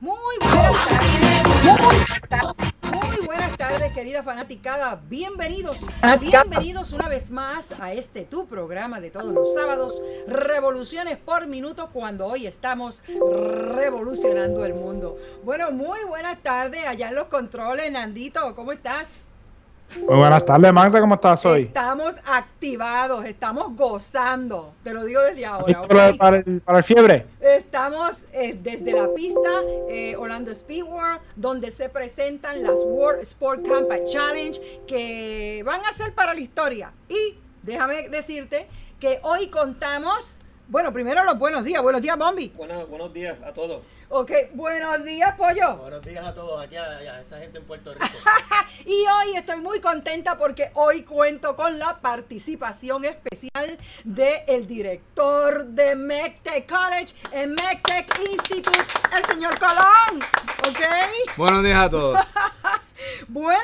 Muy buenas tardes. Muy buenas tardes, querida fanaticada. Bienvenidos, bienvenidos una vez más a este tu programa de todos los sábados, Revoluciones por Minuto, cuando hoy estamos revolucionando el mundo. Bueno, muy buenas tardes allá en los controles, Nandito, ¿cómo estás? Muy buenas tardes, Magda, ¿cómo estás hoy? Estamos activados, estamos gozando, te lo digo desde ahora. ¿okay? Para, el, para, el, fiebre? Estamos eh, desde la pista eh, Orlando Speed World, donde se presentan las World Sport Camp Challenge, que van a ser para la historia. Y déjame decirte que hoy contamos, bueno, primero los buenos días, buenos días, Bombi. Bueno, buenos días a todos. Ok, buenos días, Pollo. Buenos días a todos, aquí a, a esa gente en Puerto Rico. y hoy estoy muy contenta porque hoy cuento con la participación especial del el director de MECTEC College en MECTEC Institute, el señor Colón. Ok. Buenos días a todos. bueno,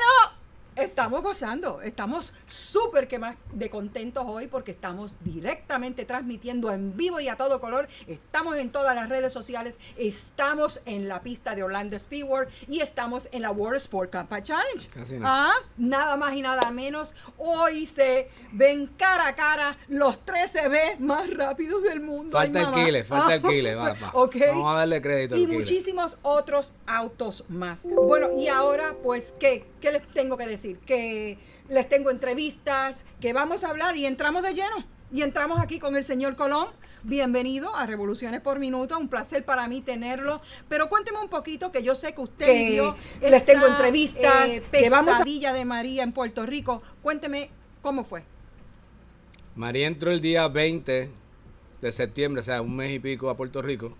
Estamos gozando, estamos súper que más de contentos hoy porque estamos directamente transmitiendo en vivo y a todo color. Estamos en todas las redes sociales, estamos en la pista de Orlando Speedway y estamos en la World Sport Camp Challenge. Casi no. ¿Ah? Nada más y nada menos. Hoy se ven cara a cara los 13 B más rápidos del mundo. Falta Ay, el kile, falta el kile, va, va. Okay. Vamos a darle crédito. Y al kile. muchísimos otros autos más. Bueno, y ahora, pues, ¿qué, ¿qué les tengo que decir? Que les tengo entrevistas, que vamos a hablar y entramos de lleno. Y entramos aquí con el señor Colón. Bienvenido a Revoluciones por Minuto, un placer para mí tenerlo. Pero cuénteme un poquito que yo sé que usted Que vivió les esa, tengo entrevistas, eh, que vamos a- pesadilla de María en Puerto Rico. Cuénteme cómo fue. María entró el día 20 de septiembre, o sea, un mes y pico a Puerto Rico.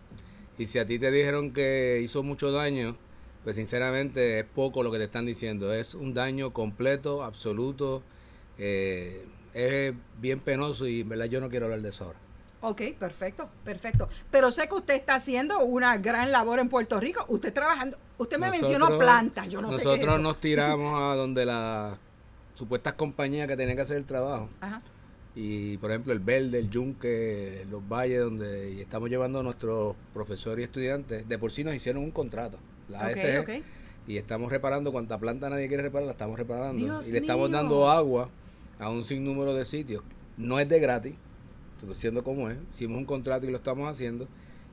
Y si a ti te dijeron que hizo mucho daño, pues sinceramente es poco lo que te están diciendo. Es un daño completo, absoluto. eh, es bien penoso y en verdad yo no quiero hablar de eso ahora. Ok, perfecto, perfecto. Pero sé que usted está haciendo una gran labor en Puerto Rico. Usted trabajando, usted me mencionó Nosotros- planta, yo no sé qué es Nosotros nos tiramos a donde las supuestas compañías que tenían que hacer el trabajo. Ajá. Y por ejemplo el Verde, el Yunque, los Valles, donde estamos llevando a nuestros profesores y estudiantes, de por sí nos hicieron un contrato, la Ok, ASG, ok. y estamos reparando cuanta planta nadie quiere reparar, la estamos reparando. Dios y le estamos dando agua a un sinnúmero de sitios. No es de gratis, estoy diciendo cómo es, hicimos un contrato y lo estamos haciendo.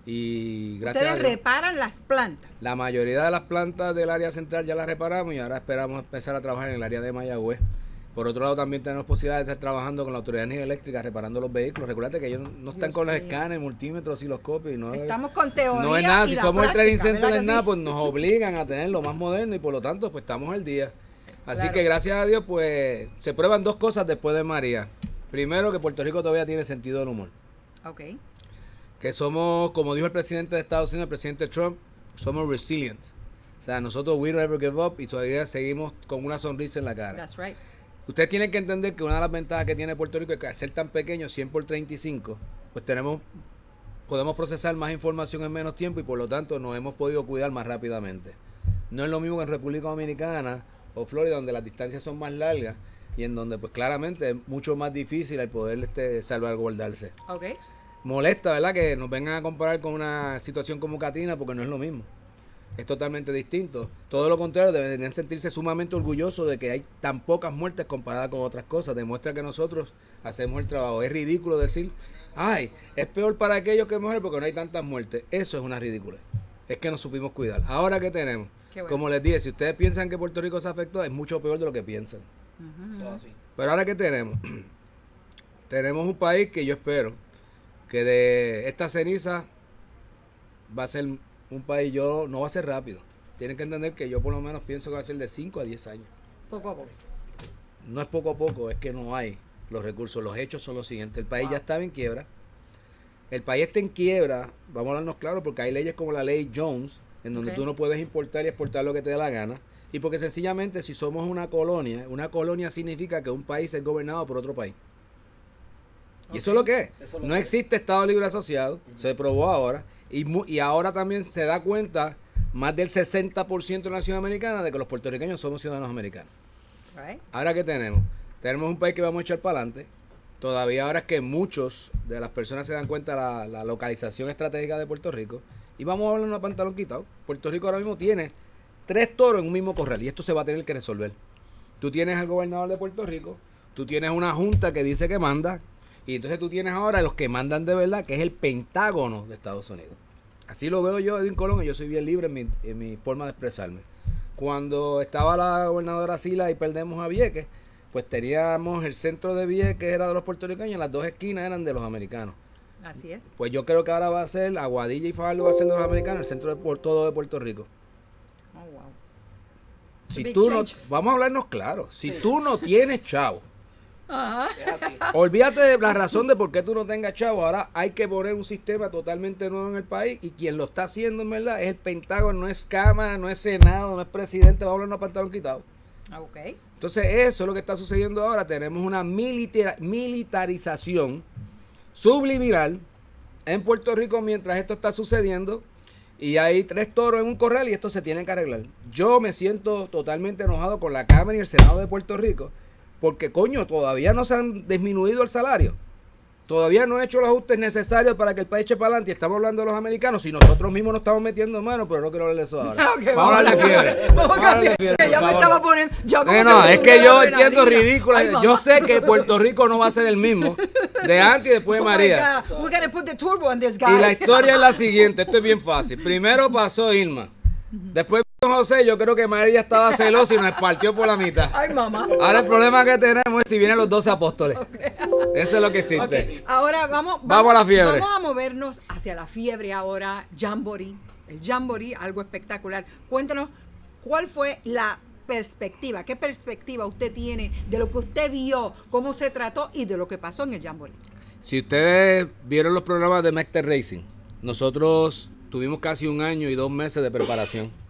Y gracias a Ustedes Dios, reparan las plantas. la mayoría de las plantas del área central ya las reparamos y ahora esperamos empezar a trabajar en el área de Mayagüez. Por otro lado, también tenemos posibilidad de estar trabajando con la Autoridad de Energía Eléctrica reparando los vehículos. Recuerda que ellos no, están Dios con los escáneres, multímetros, osciloscopios. No, es- Estamos con teoría. no es nada. Si somos el Trading práctica, Center ¿verdad en que nada, sí? pues nos obligan a tener lo más moderno y por lo tanto, pues estamos al día. Así Claro. que gracias a Dios, pues se prueban dos cosas después de María. Primero, que Puerto Rico todavía tiene sentido del humor. Ok. que somos, como dijo el presidente de Estados Unidos, el presidente Trump, somos resilient. O sea, nosotros we don't ever give up y todavía seguimos con una sonrisa en la cara. That's right. Ustedes tienen que entender que una de las ventajas que tiene Puerto Rico es que al ser tan pequeño, 100 por 35, pues tenemos podemos procesar más información en menos tiempo y por lo tanto nos hemos podido cuidar más rápidamente. No es lo mismo que en República Dominicana o Florida, donde las distancias son más largas y en donde pues claramente es mucho más difícil el poder este, salvaguardarse Ok. molesta, ¿verdad? Que nos vengan a comparar con una situación como Katrina porque no es lo mismo. Es totalmente distinto. Todo lo contrario, deberían sentirse sumamente orgullosos de que hay tan pocas muertes comparadas con otras cosas. Demuestra que nosotros hacemos el trabajo. Es ridículo decir, ay, es peor para aquellos que mueren porque no hay tantas muertes. Eso es una ridícula. Es que nos supimos cuidar. Ahora que tenemos, bueno. como les dije, si ustedes piensan que Puerto Rico se afectó, es mucho peor de lo que piensan. Todo así. Pero ahora que tenemos, tenemos un país que yo espero que de esta ceniza va a ser un país, yo no va a ser rápido. Tienen que entender que yo por lo menos pienso que va a ser de 5 a 10 años. Poco a poco. No es poco a poco, es que no hay los recursos. Los hechos son los siguientes. El país ya estaba en quiebra. El país está en quiebra, vamos a hablarnos claro, porque hay leyes como la ley Jones, en donde tú no puedes importar y exportar lo que te dé la gana. Y porque sencillamente si somos una colonia, una colonia significa que un país es gobernado por otro país. Y eso es lo que es. Eso No existe Estado Libre Asociado, se probó ahora. Y, y ahora también se da cuenta más del 60% de la nación americana de que los puertorriqueños somos ciudadanos americanos. Right. Ahora que tenemos, tenemos un país que vamos a echar para adelante. Todavía ahora es que muchos de las personas se dan cuenta de la, la localización estratégica de Puerto Rico Y vamos a hablar de una pantalón quitado. Puerto Rico ahora mismo tiene tres toros en un mismo corral y esto se va a tener que resolver. Tú tienes al gobernador de Puerto Rico, tú tienes una junta que dice que manda, y entonces tú tienes ahora los que mandan de verdad, que es el Pentágono de Estados Unidos. Así lo veo yo, Edwin Colón, y yo soy bien libre en mi, en mi forma de expresarme. Cuando estaba la gobernadora Sila y perdemos a Vieques, pues teníamos el centro de Vieques era de los puertorriqueños, las dos esquinas eran de los americanos. Así es. Pues yo creo que ahora va a ser Aguadilla y Fajardo va a ser de los americanos, el centro de todo de Puerto Rico. Oh, wow. Si tú no, vamos a hablarnos claro, si tú no tienes chavo, Ajá. Olvídate de la razón de por qué tú no tengas chavo, ahora hay que poner un sistema totalmente nuevo en el país y quien lo está haciendo en verdad es el Pentágono, no es Cámara, no es Senado, no es presidente, va a hablar una pantalón quitado. Ah, Ok. Entonces eso es lo que está sucediendo ahora, tenemos una militarización subliminal en Puerto Rico mientras esto está sucediendo y hay tres toros en un corral y esto se tiene que arreglar. Yo me siento totalmente enojado con la Cámara y el Senado de Puerto Rico porque coño, todavía no se han disminuido el salario. Todavía no han hecho los ajustes necesarios para que el país eche para adelante. Estamos hablando de los americanos. Si nosotros mismos nos estamos metiendo mano, pero no quiero hablar de eso ahora. Vamos a hablar de fiebre. Vamos a hablar de fiebre, ya me estaba poniendo. Yo como No, es que yo entiendo. Ay, Yo sé que Puerto Rico no va a ser el mismo de antes y después de Oh María. God, We gotta put the turbo on this guy. Y la historia es la siguiente, esto es bien fácil. Primero pasó Irma. Después José, yo creo que María estaba celosa y nos partió por la mitad. Ay, mamá. Ahora el problema que tenemos es si vienen los 12 apóstoles. Eso es lo que existe. Ahora vamos, Vamos a la fiebre. Vamos a movernos hacia la fiebre ahora, Jamboree. El Jamboree, algo espectacular. Cuéntanos, ¿cuál fue la perspectiva? ¿Qué perspectiva usted tiene de lo que usted vio, cómo se trató y de lo que pasó en el Jamboree? Si ustedes vieron los programas de Mecter Racing, nosotros tuvimos casi un año y dos meses de preparación.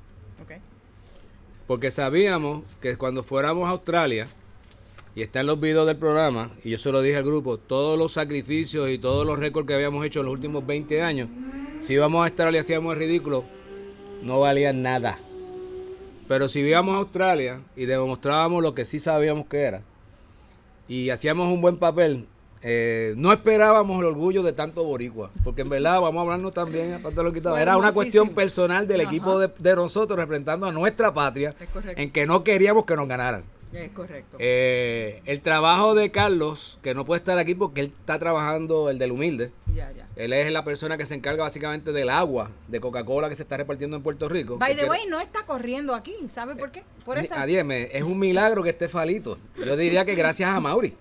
Porque sabíamos que cuando fuéramos a Australia, y están los videos del programa, y yo se lo dije al grupo, todos los sacrificios y todos los récords que habíamos hecho en los últimos 20 años, si íbamos a Australia hacíamos el ridículo, no valían nada. Pero si íbamos a Australia y demostrábamos lo que sí sabíamos que era, y hacíamos un buen papel, eh, no esperábamos el orgullo de tanto boricua, porque en verdad, vamos a hablarnos también, aparte de lo quitado, Fue era una cuestión personal del Ajá. equipo de, de nosotros representando a nuestra patria, en que no queríamos que nos ganaran. Es correcto. Eh, el trabajo de Carlos, que no puede estar aquí porque él está trabajando el del humilde. ya, ya. Él es la persona que se encarga básicamente del agua de Coca-Cola que se está repartiendo en Puerto Rico. By Que the way, no está corriendo aquí. ¿Sabe por qué? Por esa. Adiós, es un milagro que esté falito. Yo diría que gracias a Mauri.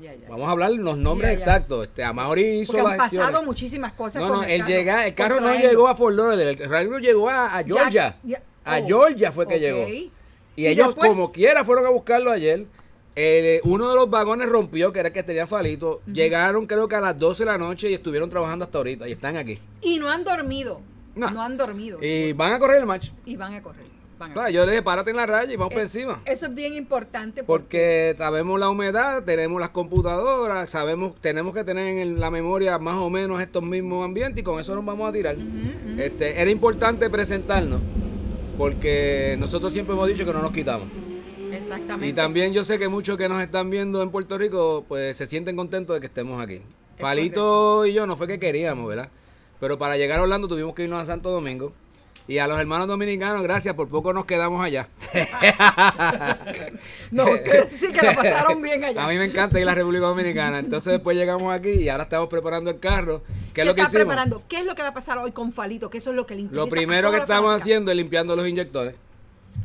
Ya, ya. Vamos a hablar los nombres Ya, exactos. Este, a Mauri hizo Porque han las pasado gestiones. muchísimas cosas No, no, el llega, el carro no llegó a Fort Lauderdale, el carro llegó a, a Georgia. Jackson- A oh, Georgia fue que llegó. Y, Y ellos después- como quiera fueron a buscarlo ayer. Eh, uno de los vagones rompió, que era el que tenía Falito. Llegaron creo que a las 12 de la noche y estuvieron trabajando hasta ahorita y están aquí. Y no han dormido. No. No, han dormido. Y van a correr el match. Y van a correr. Van a yo le dije, párate en la raya y vamos por Eh, encima. Eso es bien importante porque, Porque sabemos la humedad, tenemos las computadoras, sabemos, tenemos que tener en la memoria más o menos estos mismos ambientes y con eso nos vamos a tirar. Este, era importante presentarnos porque nosotros siempre hemos dicho que no nos quitamos. exactamente. Y también yo sé que muchos que nos están viendo en Puerto Rico pues se sienten contentos de que estemos aquí. Palito y yo no fue que queríamos, ¿verdad? Pero para llegar a Orlando tuvimos que irnos a Santo Domingo. Y a los hermanos dominicanos, gracias, por poco nos quedamos allá. No, ustedes sí que la pasaron bien allá. A mí me encanta ir a la República Dominicana. Entonces después llegamos aquí y ahora estamos preparando el carro. ¿Qué es lo que está hicimos? preparando. ¿Qué es lo que va a pasar hoy con Falito? Que eso es lo que le interesa. Lo primero que estamos haciendo es limpiando los inyectores.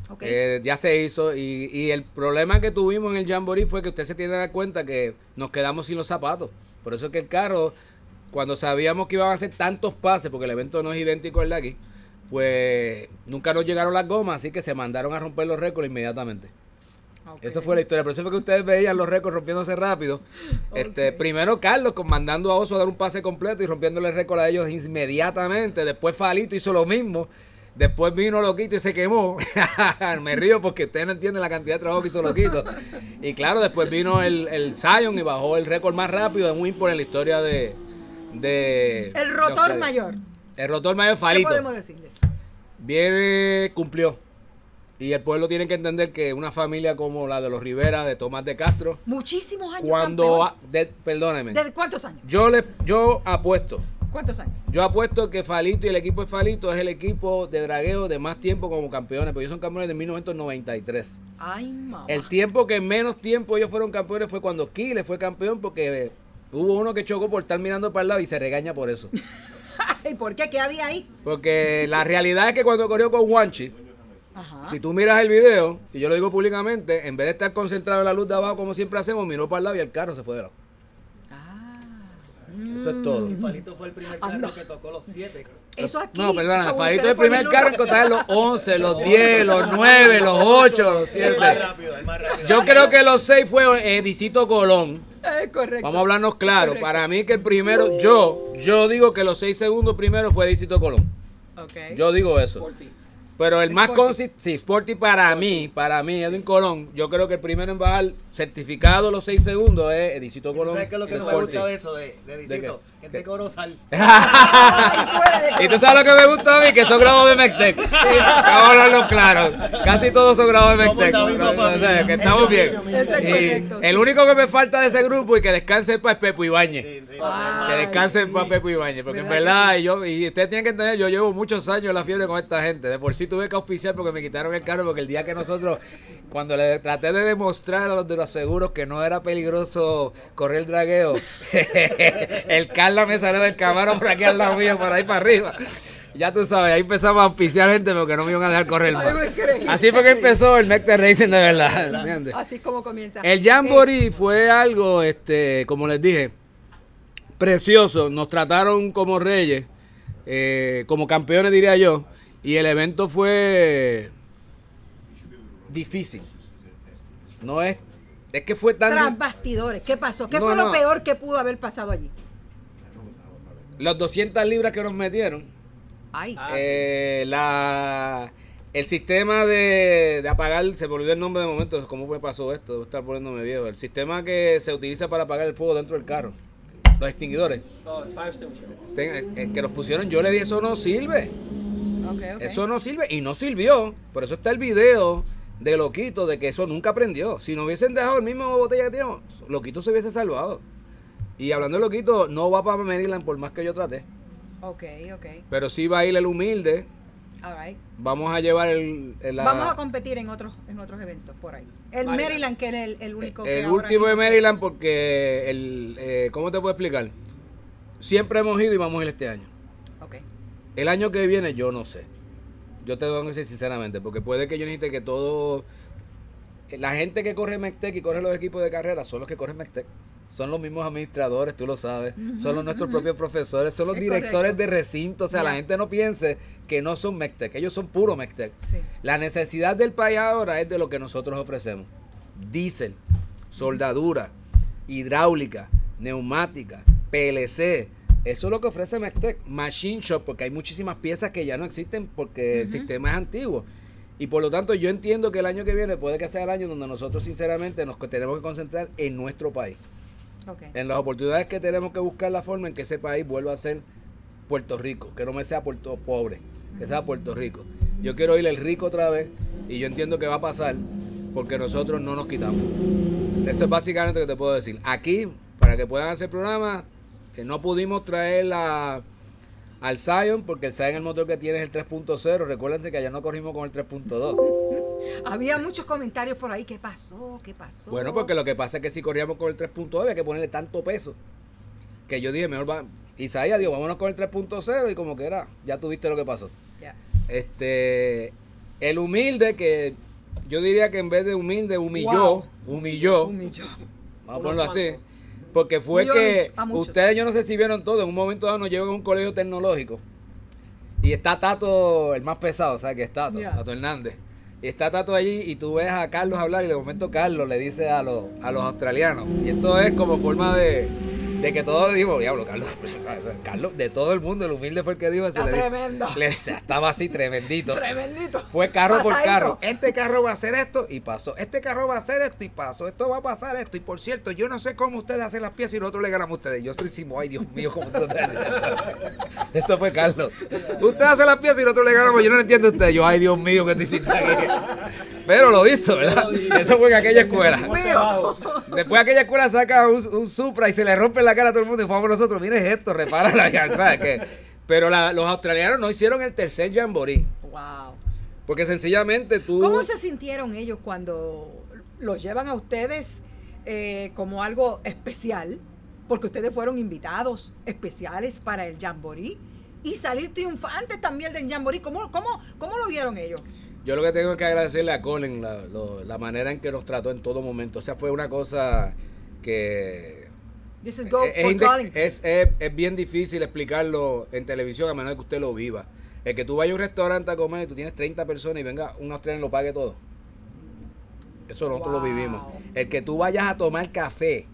Ok. Eh, ya se hizo y, y el problema que tuvimos en el Jamboree fue que usted se tiene que dar cuenta que nos quedamos sin los zapatos. Por eso es que el carro, cuando sabíamos que iban a hacer tantos pases, porque el evento no es idéntico al de aquí, pues nunca nos llegaron las gomas, así que se mandaron a romper los récords inmediatamente. Eso fue la historia. Por eso fue que ustedes veían los récords rompiéndose rápido. Este, primero Carlos con- mandando a Oso a dar un pase completo y rompiéndole el récord a ellos inmediatamente. Después Falito hizo lo mismo. Después vino Loquito y se quemó. Me río porque ustedes no entienden la cantidad de trabajo que hizo Loquito. Y claro, después vino el, el Zion y bajó el récord más rápido de un import en la historia de. de El rotor mayor. El rotor mayor ¿Qué Falito. podemos decirles? Viene, cumplió. Y el pueblo tiene que entender que una familia como la de los Rivera, de Tomás de Castro, Muchísimos años. cuando... a- de- perdóneme. ¿Desde cuántos años? Yo, le, yo apuesto ¿Cuántos años? Yo apuesto que Falito y el equipo de Falito es el equipo de dragueo de más tiempo como campeones, porque ellos son campeones de 1993. Ay, mamá. El tiempo que menos tiempo ellos fueron campeones fue cuando Kile fue campeón, porque eh, hubo uno que chocó por estar mirando para el lado y se regaña por eso. ¿Y por qué? ¿Qué había ahí? Porque la realidad es que cuando corrió con Wanchi, Ajá. si tú miras el video, y yo lo digo públicamente, en vez de estar concentrado en la luz de abajo como siempre hacemos, miró para el lado y el carro se fue de lado. Ah. Eso es todo. Y Palito fue el primer Ah, carro no. que tocó los siete. Eso aquí. No, perdona, eso Farito es el primer carro en contar los 11, los 10, los 9, los 8, los El 7. más rápido, el más rápido. Yo creo que los 6 fue Edicito Colón. Correcto. Vamos a hablarnos claro. Correcto. Para mí que el primero, yo, yo digo que los 6 segundos primero fue Edicito Colón. Ok. Yo digo eso. Pero el más consistente, sí, Sporty para mí, para mí, Edwin Colón, yo creo que el primero en bajar certificado los 6 segundos es Edicito ¿Y tú Colón. ¿Sabes qué es lo que y no me Sporty. gusta de eso, de? Qué? Gente corozal. y tú sabes lo que me gusta a mí, que son grados de Mextec. Vamos a hablarlo claro. Casi todos son grados de Mextec. O sea, que estamos bien. Y el único que me falta de ese grupo y que descanse es Pepo Ibáñez. Sí, sí, Ah, Que normal. descanse en sí. paz Pepo Ibáñez, porque en ¿Verdad que y yo, y ustedes tienen que entender, yo llevo muchos años en la fiebre con esta gente. De por sí tuve que auspiciar porque me quitaron el carro, porque el día que nosotros, cuando le traté de demostrar a los de los seguros que no era peligroso correr el dragueo, el Carla me salió del camaro por aquí al lado mío, por ahí para arriba. Ya tú sabes, ahí empezamos a auspiciar gente porque no me iban a dejar correr más. Así fue que empezó el Mecte Racing de verdad. ¿entiendes? Así como comienza. El Jamboree fue algo, este, como les dije, precioso. Nos trataron como reyes, eh, como campeones diría yo. Y el evento fue difícil. No es, es que fue tan... Tras bastidores, ¿qué pasó? ¿Qué No, fue lo peor que pudo haber pasado allí? Las 200 libras que nos metieron, Ay, Ah, eh, la, el sistema de, de apagar, se me olvidó el nombre de momento, ¿cómo me pasó esto? Debo estar poniéndome viejo. El sistema que se utiliza para apagar el fuego dentro del carro, los extinguidores. Oh, el fire extinguisher. Estén- el que los pusieron, yo le dije, eso no sirve. ok, ok. Eso no sirve y no sirvió. Por eso está el video de Loquito de que eso nunca prendió. Si no hubiesen dejado el mismo botella que teníamos, Loquito se hubiese salvado. Y hablando de Loquito, no va para Maryland por más que yo trate. Ok, ok. Pero sí va a ir el humilde. All right. Vamos a llevar el, el- la- Vamos a competir en otros, en otros eventos por ahí. El Maryland. Maryland, que es el, el único que el ahora último de Maryland porque el, eh, ¿cómo te puedo explicar? Siempre hemos ido y vamos a ir este año. Ok. El año que viene yo no sé. Yo te tengo que decir sinceramente, porque puede que yo necesite que todo... La gente que corre Mectec y corre los equipos de carrera son los que corren Mectec. Son los mismos administradores, tú lo sabes. son los nuestros propios profesores, son los Es directores correcto. de recinto. O sea, la gente no piense que no son Mectec. Ellos son puro Mectec. Sí. La necesidad del país ahora es de lo que nosotros ofrecemos. Diésel, soldadura, hidráulica, neumática, PLC. Eso es lo que ofrece Mectec. Machine Shop, porque hay muchísimas piezas que ya no existen porque el sistema es antiguo. Y por lo tanto yo entiendo que el año que viene puede que sea el año donde nosotros sinceramente nos tenemos que concentrar en nuestro país. En las oportunidades que tenemos que buscar la forma en que ese país vuelva a ser Puerto Rico, que no me sea Puerto pobre, que sea Puerto Rico. Yo quiero ir el rico otra vez y yo entiendo que va a pasar porque nosotros no nos quitamos. Eso es básicamente lo que te puedo decir. Aquí, para que puedan hacer programas, que no pudimos traer la, al Zion porque el Zion el motor que tiene es el 3.0. Recuérdense que allá no corrimos con el 3.2. Había muchos comentarios por ahí. ¿Qué pasó? ¿Qué pasó? Bueno, porque lo que pasa es que si corríamos con el 3.9 había que ponerle tanto peso. Que yo dije, mejor va. Isaías dijo, vámonos con el 3.0 y como que era, ya tuviste lo que pasó. Ya. Este, el humilde que yo diría que en vez de humilde humilló, Wow. humilló, Un millón. vamos a ponerlo así, porque fue Humilló que ustedes yo no sé si vieron todo, en un momento dado nos llevan a un colegio tecnológico y está Tato, el más pesado, ¿sabes que es Tato? Tato Hernández. Está Tato allí y tú ves a Carlos hablar y de momento Carlos le dice a los, a los australianos. Y esto es como forma de, de que todos digo, diablo, Carlos, Carlos, de todo el mundo, el humilde fue el que dijo. Está le tremendo. le estaba así tremendito. Tremendito. Fue carro por Pasadito. carro. Este carro va a hacer esto y pasó. Este carro va a hacer esto y pasó. Esto va a pasar esto. Y por cierto, yo no sé cómo ustedes hacen las piezas y nosotros le ganamos a ustedes. Yo estoy decimos, ay Dios mío, ¿cómo ustedes hacen esto? Eso fue Carlos. Usted hace las piezas y nosotros le ganamos. Yo no lo entiendo a ustedes. Yo, ay Dios mío, ¿qué te hiciste aquí? Pero lo hizo, ¿verdad? Eso fue en aquella escuela. Después aquella escuela saca un, un Supra y se le rompe la cara a todo el mundo y fuimos nosotros, mire esto, repárala ya, ¿sabes qué? Pero la- los australianos no hicieron el tercer jamboree. Wow. Porque sencillamente tú... ¿Cómo se sintieron ellos cuando los llevan a ustedes eh, como algo especial? Porque ustedes fueron invitados especiales para el Jamboree y salir triunfantes también del Jamboree. ¿Cómo, cómo, cómo lo vieron ellos? Yo lo que tengo que agradecerle a Colin la, lo- la manera en que nos trató en todo momento. O sea, fue una cosa que... This is go es, for es- es- es bien difícil explicarlo en televisión a menos que usted lo viva. El que tú vayas a un restaurante a comer y tú tienes 30 personas y venga un australiano y lo pague todo. Eso nosotros lo vivimos. El que tú vayas a tomar café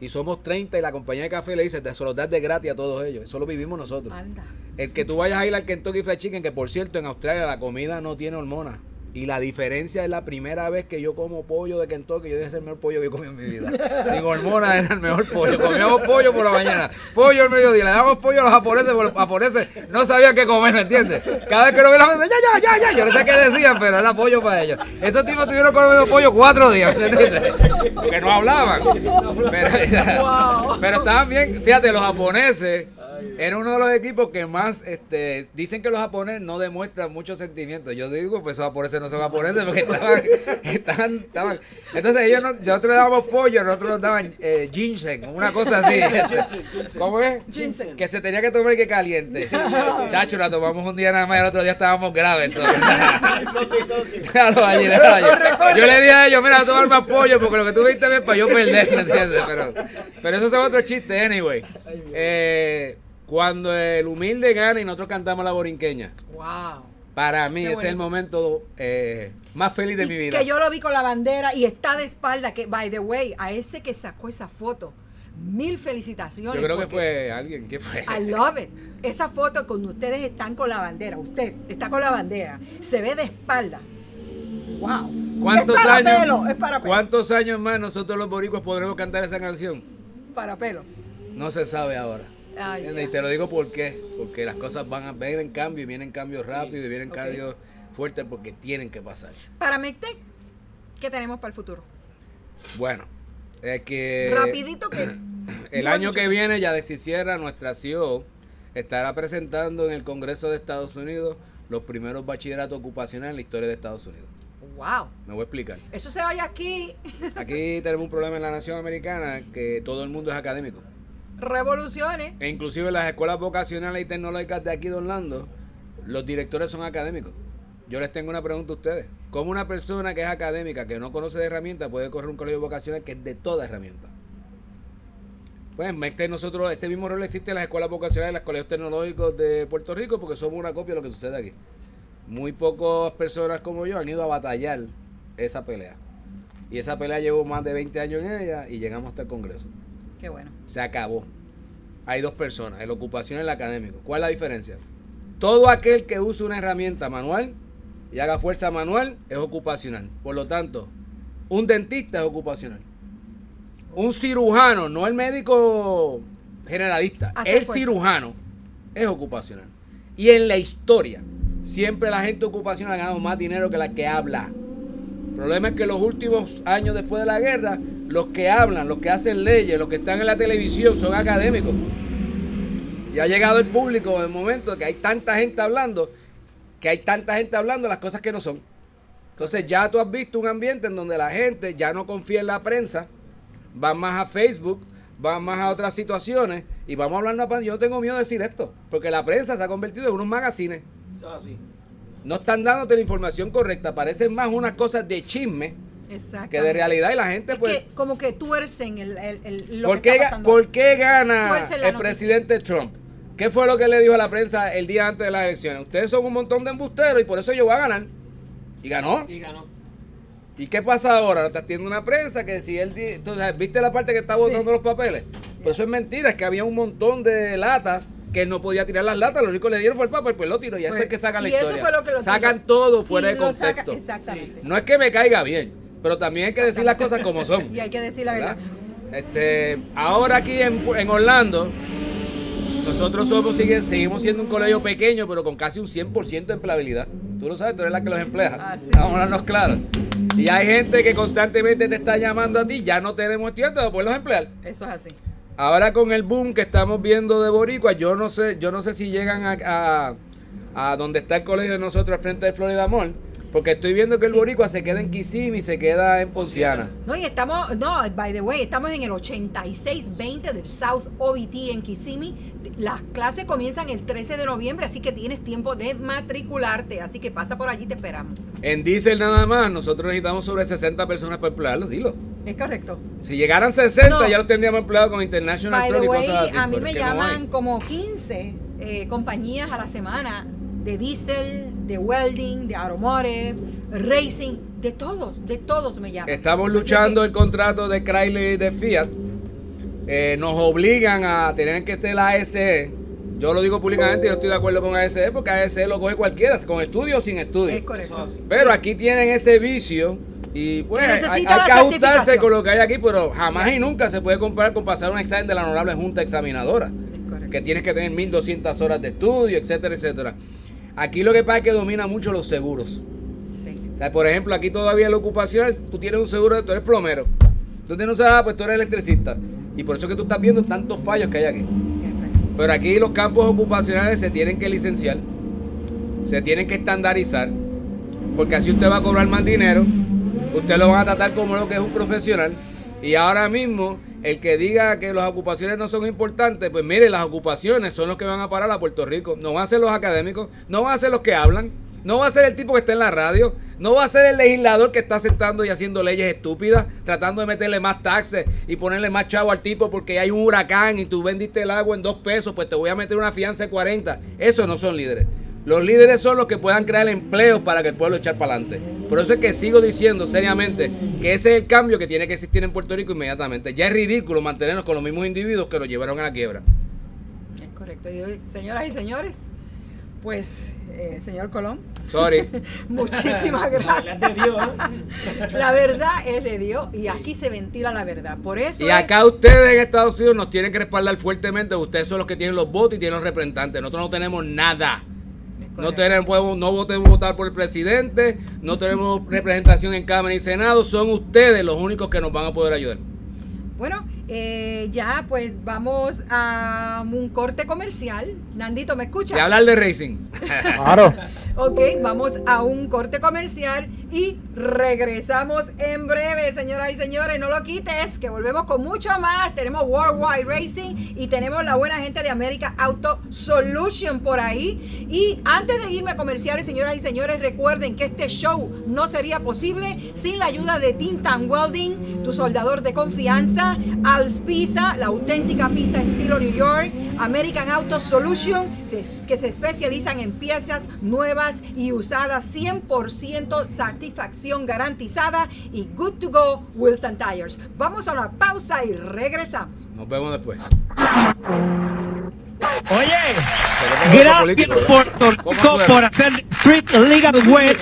y somos 30 y la compañía de café le dice, te se los das de gratis a todos ellos. Eso lo vivimos nosotros. Anda. El que tú vayas a ir al Kentucky Fried Chicken, que por cierto en Australia la comida no tiene hormonas. Y la diferencia es la primera vez que yo como pollo de Kentucky, yo dije es el mejor pollo que he comido en mi vida. Sin hormonas era el mejor pollo. Comíamos pollo por la mañana, pollo al mediodía, le damos pollo a los japoneses, porque los japoneses no sabían qué comer, ¿me entiendes? Cada vez que lo gente, ya, ya, ya, ya, yo no sé qué decían, pero era pollo para ellos. Esos tipos tuvieron comiendo pollo cuatro días, ¿me entiendes? Porque no hablaban. Pero, pero estaban bien, fíjate, los japoneses era uno de los equipos que más este, dicen que los japoneses no demuestran muchos sentimientos. Yo digo, pues esos japoneses no son japoneses porque estaban, estaban, estaban- Entonces ellos no- nosotros le dábamos pollo, nosotros nos daban eh, ginseng, una cosa así. Ginseng, ginseng. ¿Cómo es? Ginseng. Que se tenía que tomar y que caliente. Chacho, la tomamos un día nada más y el otro día estábamos graves. Déjalo allí, déjalo allí. Yo le dije a ellos, mira, tomar más pollo porque lo que tú viste es para yo perder, ¿me entiendes? Pero, pero eso es otro chiste, anyway. Eh, cuando el humilde gana y nosotros cantamos la borinqueña, Wow. para mí ese es el momento eh, más feliz de Y mi vida. Que yo lo vi con la bandera y está de espalda. Que, by the way, a ese que sacó esa foto, mil felicitaciones. Yo creo que fue alguien, ¿qué fue? I love it. Esa foto cuando ustedes están con la bandera, usted está con la bandera, se ve de espalda. Wow. ¿Cuántos es para años? Pelo, es para pelo. ¿Cuántos años más nosotros los boricuas podremos cantar esa canción? Para pelo. No se sabe ahora. Y te lo digo por qué. Porque las cosas van a venir en cambio y vienen cambios rápidos y vienen cambios fuertes porque tienen que pasar. Para Mectec, ¿qué tenemos para el futuro? Bueno, es que Rapidito que el año que viene ya de Sierra, nuestra CEO, estará presentando en el Congreso de Estados Unidos los primeros bachilleratos ocupacionales en la historia de Estados Unidos. Wow. Me voy a explicar. Eso se vaya aquí. Aquí tenemos un problema en la nación americana que todo el mundo es académico. Revoluciones. E inclusive en las escuelas vocacionales y tecnológicas de aquí de Orlando, los directores son académicos. Yo les tengo una pregunta a ustedes. ¿Cómo una persona que es académica, que no conoce de herramientas, puede correr un colegio vocacional que es de toda herramienta? Pues en nosotros, ese mismo rol existe en las escuelas vocacionales y los colegios tecnológicos de Puerto Rico porque somos una copia de lo que sucede aquí. Muy pocas personas como yo han ido a batallar esa pelea. Y esa pelea llevo más de 20 años en ella y llegamos hasta el Congreso. Qué bueno. Se acabó. Hay dos personas, el ocupacional y el académico. ¿Cuál es la diferencia? Todo aquel que use una herramienta manual y haga fuerza manual es ocupacional. Por lo tanto, un dentista es ocupacional. Un cirujano, no el médico generalista, el fuerza. cirujano es ocupacional. Y en la historia, siempre la gente ocupacional ha ganado más dinero que la que habla. El problema es que los últimos años después de la guerra, los que hablan, los que hacen leyes, los que están en la televisión son académicos. Y ha llegado el público en el momento de que hay tanta gente hablando, que hay tanta gente hablando las cosas que no son. Entonces ya tú has visto un ambiente en donde la gente ya no confía en la prensa, va más a Facebook, va más a otras situaciones y vamos hablando, a- yo no tengo miedo de decir esto, porque la prensa se ha convertido en unos magazines. Ah, sí. No están dándote la información correcta, parecen más unas cosas de chisme. Que de realidad y la gente pues... que como que tuercen el, el, el- lo ¿Por que qué, está ga- pasando. por qué gana el noticia. presidente Trump? ¿Qué fue lo que le dijo a la prensa el día antes de las elecciones? Ustedes son un montón de embusteros y por eso yo voy a ganar. Y ganó. Y ganó. ¿Y qué pasa ahora? Está haciendo una prensa que si él... Entonces, ¿viste la parte que está Sí. botando los papeles? Pues eso es mentira, es que había un montón de latas que él no podía tirar las latas, lo único que le dieron fue el papel, pues lo tiró y eso Pues, es que sacan la y eso historia. fue lo que lo sacan tiró. todo fuera Y de saca- contexto. exactamente. No es que me caiga bien, pero también hay que decir las cosas como son. Y hay que decir la verdad. Este, ahora aquí en, en Orlando, nosotros somos, sigue- seguimos siendo un colegio pequeño, pero con casi un 100% de empleabilidad. Tú lo sabes, tú eres la que los emplea. Así Vamos a hablarnos claro. Y hay gente que constantemente te está llamando a ti, ya no tenemos tiempo para poderlos emplear. Eso es así. Ahora con el boom que estamos viendo de Boricua, yo no sé, yo no sé si llegan a, a, a donde está el colegio de nosotros al frente de Florida Mall, porque estoy viendo que el Sí. Boricua se queda en Kissimmee y se queda en Ponciana. No, y estamos, no, by the way, estamos en el 8620 del South OBT en Kissimmee. Las clases comienzan el 13 de noviembre, así que tienes tiempo de matricularte. Así que pasa por allí, te esperamos. En Diesel nada más, nosotros necesitamos sobre 60 personas para emplearlos, dilo. Es correcto. Si llegaran 60, No. ya los tendríamos empleados con International By the Truck y way, cosas así. a mí me no llaman como 15 eh, compañías a la semana de diesel, de welding, de automotive, racing, de todos, de todos me llaman. Estamos luchando que- el contrato de Chrysler y de Fiat. Eh, nos obligan a tener que estar la ASE. Yo lo digo públicamente, yo estoy de acuerdo con ASE porque ASE lo coge cualquiera, con estudio o sin estudio. Es correcto. Pero aquí tienen ese vicio y pues hay, que ajustarse con lo que hay aquí, pero jamás y nunca se puede comparar con pasar un examen de la honorable junta examinadora, Es correcto. que tienes que tener 1200 horas de estudio, etcétera, etcétera. Aquí lo que pasa es que domina mucho los seguros. Sí. O sea, por ejemplo, aquí todavía la ocupación es, tú tienes un seguro, tú eres plomero. Tú tienes un seguro, ah, pues tú eres electricista. Y por eso es que tú estás viendo tantos fallos que hay aquí. Pero aquí los campos ocupacionales se tienen que licenciar, se tienen que estandarizar, porque así usted va a cobrar más dinero, usted lo van a tratar como lo que es un profesional. Y ahora mismo, el que diga que las ocupaciones no son importantes, pues mire, las ocupaciones son los que van a parar a Puerto Rico. No van a ser los académicos, no van a ser los que hablan, no va a ser el tipo que está en la radio, no va a ser el legislador que está sentando y haciendo leyes estúpidas, tratando de meterle más taxes y ponerle más chavo al tipo porque hay un huracán y tú vendiste el agua en dos pesos, pues te voy a meter una fianza de 40. Esos no son líderes. Los líderes son los que puedan crear empleos para que el pueblo echar para adelante. Por eso es que sigo diciendo seriamente que ese es el cambio que tiene que existir en Puerto Rico inmediatamente. Ya es ridículo mantenernos con los mismos individuos que nos llevaron a la quiebra. Es correcto. Y hoy, señoras y señores, pues, eh, señor Colón, Sorry. muchísimas gracias. de Dios. La verdad es de Dios y aquí se ventila la verdad. Por eso Y es- acá ustedes en Estados Unidos nos tienen que respaldar fuertemente. Ustedes son los que tienen los votos y tienen los representantes. Nosotros no tenemos nada. No tenemos, podemos- no podemos votar por el presidente, no tenemos representación en Cámara y Senado. Son ustedes los únicos que nos van a poder ayudar. Bueno, eh, ya pues vamos a un corte comercial. Nandito, ¿me escucha? Y hablar de racing. Claro. Ok, vamos a un corte comercial y regresamos en breve, señoras y señores. No lo quites, que volvemos con mucho más. Tenemos Worldwide Racing y tenemos la buena gente de América Auto Solution por ahí. Y antes de irme a comerciales, señoras y señores, recuerden que este show no sería posible sin la ayuda de Tintan Welding, tu soldador de confianza, Al's Pizza, la auténtica pizza estilo New York, American Auto Solution, que se especializan en piezas nuevas y usadas, 100% satisfacción garantizada y good to go Wilson Tires. Vamos a una pausa y regresamos. Nos vemos después. Oye, gracias. Puerto ¿Cómo Rico por hacer Street Legal Web.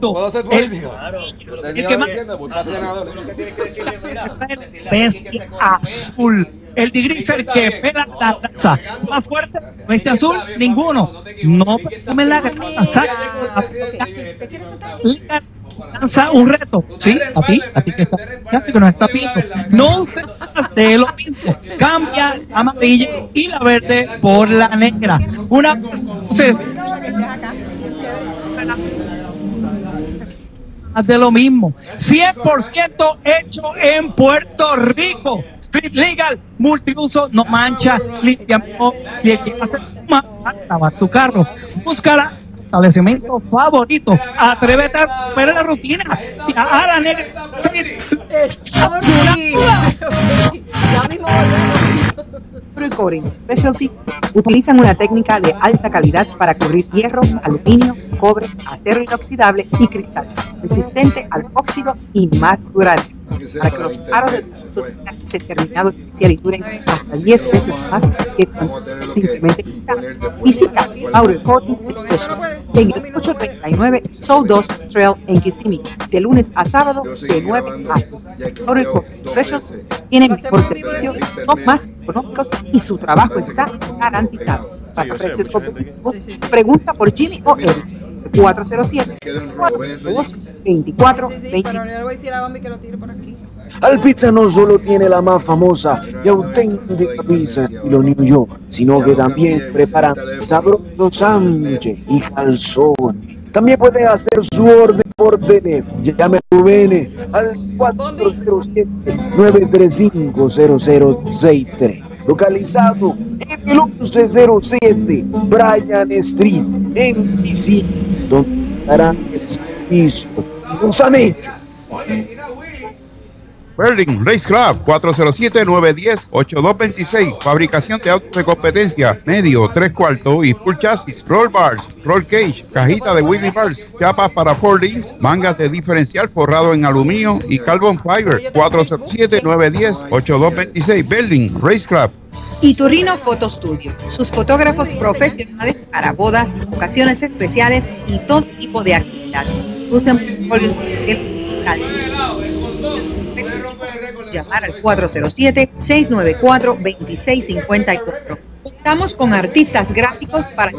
¿Puedo ser El político? Claro. Te El sigo que más- diciendo, pues, senador. Lo que tienes que decirle, mira, decirle a que se azul. El digriser que pela la taza. Más fuerte, bestia azul, ninguno. No tomen la grasa. Ah, lanza un reto. Sí, a ti, a ti que está que nos está viendo. No usted de lo mismo. Cambia la amarilla y la verde por la negra. Una vez entonces No, que estés acá. Qué chévere. Más de lo mismo. 100% hecho en Puerto Rico. Street Legal, multiuso, no mancha, limpia y el que hace más, lavar tu carro. Búscala. Establecimiento favorito. Atrévete a ver la rutina. Y a la negra. Specialty utilizan una técnica de alta calidad para cubrir hierro, aluminio, cobre, acero inoxidable y cristal, resistente al óxido y más duradero. Para que los aros de tu tengan ese terminado especial y duren hasta 10 veces más que simplemente pintar. Visita Outer Coatings Special en el 839 Soul 2 Trail en Kissimmee, de lunes a sábado de 9 a 5. Outer Coatings Special tienen por servicio, son más económicos y su trabajo está garantizado. Para precios competitivos, pregunta por Jimmy o Eric. 407 24 Sí, sí, sí, pero le voy a decir a Bambi que lo tire por aquí. Alpizza no solo tiene la más famosa y auténtica pizza estilo New York, sino que también preparan sabrosos sándwiches y calzones. También puede hacer su orden por teléfono. Llame a Rubén al 407-935-0063. Localizado en el 1107 Bryan Street en DC, donde estará el servicio que nos han hecho. Berlin Race Club 407-910-8226. Fabricación de autos de competencia, medio, tres cuartos y full chasis, roll bars, roll cage, cajita de Willy Bars, chapas para four links, mangas de diferencial forrado en aluminio y carbon fiber. 407-910-8226. Berlin Race Club. y Turrino Photo Studio. Sus fotógrafos profesionales para bodas, ocasiones especiales y todo tipo de actividades. Usen portfolios llamar al 407-694-2654. Contamos con artistas gráficos para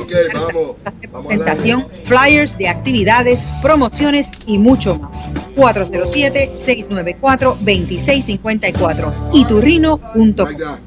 presentación, flyers de actividades, promociones y mucho más. 407-694-2654 y turrino.com.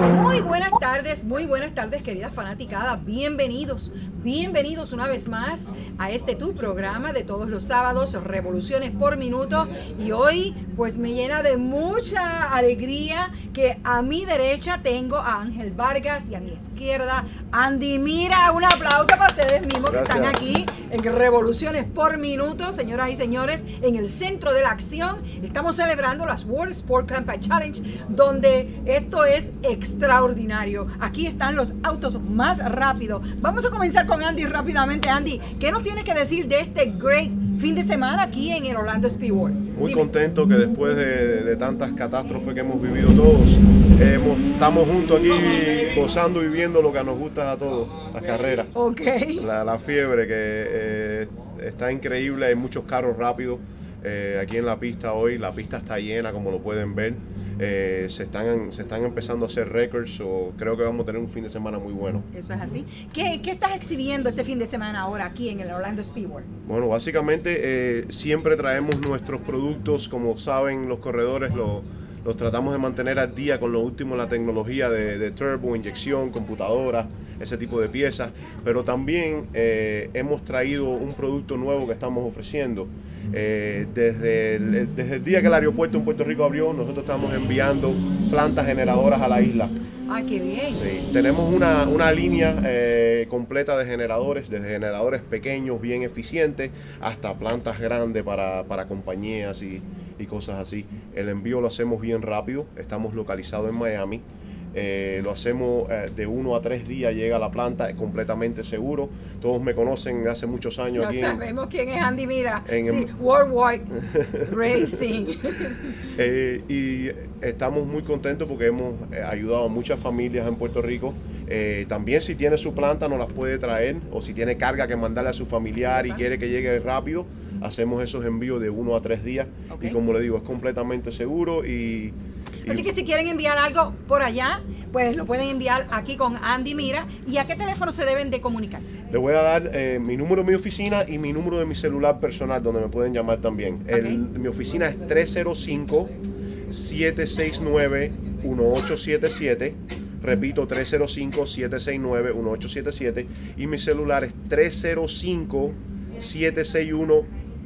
Muy buenas tardes, muy buenas tardes, queridas fanaticadas. Bienvenidos, bienvenidos una vez más a este tu programa de todos los sábados, Revoluciones por Minuto. Y hoy, pues me llena de mucha alegría que a mi derecha tengo a Ángel Vargas y a mi izquierda Andy Mira. Un aplauso para ustedes mismos que están aquí en Revoluciones por Minuto, señoras y señores, en el centro de la acción. Estamos celebrando las World Sport Campaign Challenge, donde esto es extraordinario. Aquí están los autos más rápidos. Vamos a comenzar con Andy rápidamente. Andy, ¿qué nos tiene que decir de este great fin de semana aquí en el Orlando Speedway? Muy Dime. contento que después de, de tantas catástrofes que hemos vivido todos, hemos- estamos juntos aquí gozando y viviendo lo que nos gusta a todos, las carreras. Ok. La, la fiebre que eh, está increíble, hay muchos carros rápidos eh, aquí en la pista hoy, la pista está llena como lo pueden ver. Eh, se, están, se están empezando a hacer récords, o creo que vamos a tener un fin de semana muy bueno. Eso es así. ¿Qué, qué estás exhibiendo este fin de semana ahora aquí en el Orlando Speedway? Bueno, básicamente eh, siempre traemos nuestros productos, como saben los corredores, lo- los tratamos de mantener al día con lo último la tecnología de, de turbo, inyección, computadora, ese tipo de piezas, pero también eh, hemos traído un producto nuevo que estamos ofreciendo. Eh, desde, el, desde el día que el aeropuerto en Puerto Rico abrió, nosotros estamos enviando plantas generadoras a la isla. Ah, qué bien. Sí, tenemos una, una línea eh, completa de generadores, desde generadores pequeños, bien eficientes, hasta plantas grandes para, para compañías y, y cosas así. El envío lo hacemos bien rápido, estamos localizados en Miami. Eh, lo hacemos eh, de uno a tres días, llega a la planta, es completamente seguro. Todos me conocen hace muchos años No aquí. en- sabemos quién es Andy Mira. en- sí, Worldwide Racing. Eh, y estamos muy contentos porque hemos ayudado a muchas familias en Puerto Rico. También si tiene su planta nos las puede traer o si tiene carga que mandarle a su familiar y quiere que llegue rápido, hacemos esos envíos de uno a tres días. Y como le digo, es completamente seguro y... Así que si quieren enviar algo por allá, pues lo pueden enviar aquí con Andy Mira. ¿Y a qué teléfono se deben de comunicar? Le voy a dar eh, mi número de mi oficina y mi número de mi celular personal donde me pueden llamar también. El- mi oficina es 305-769-1877. Repito, 305-769-1877. Y mi celular es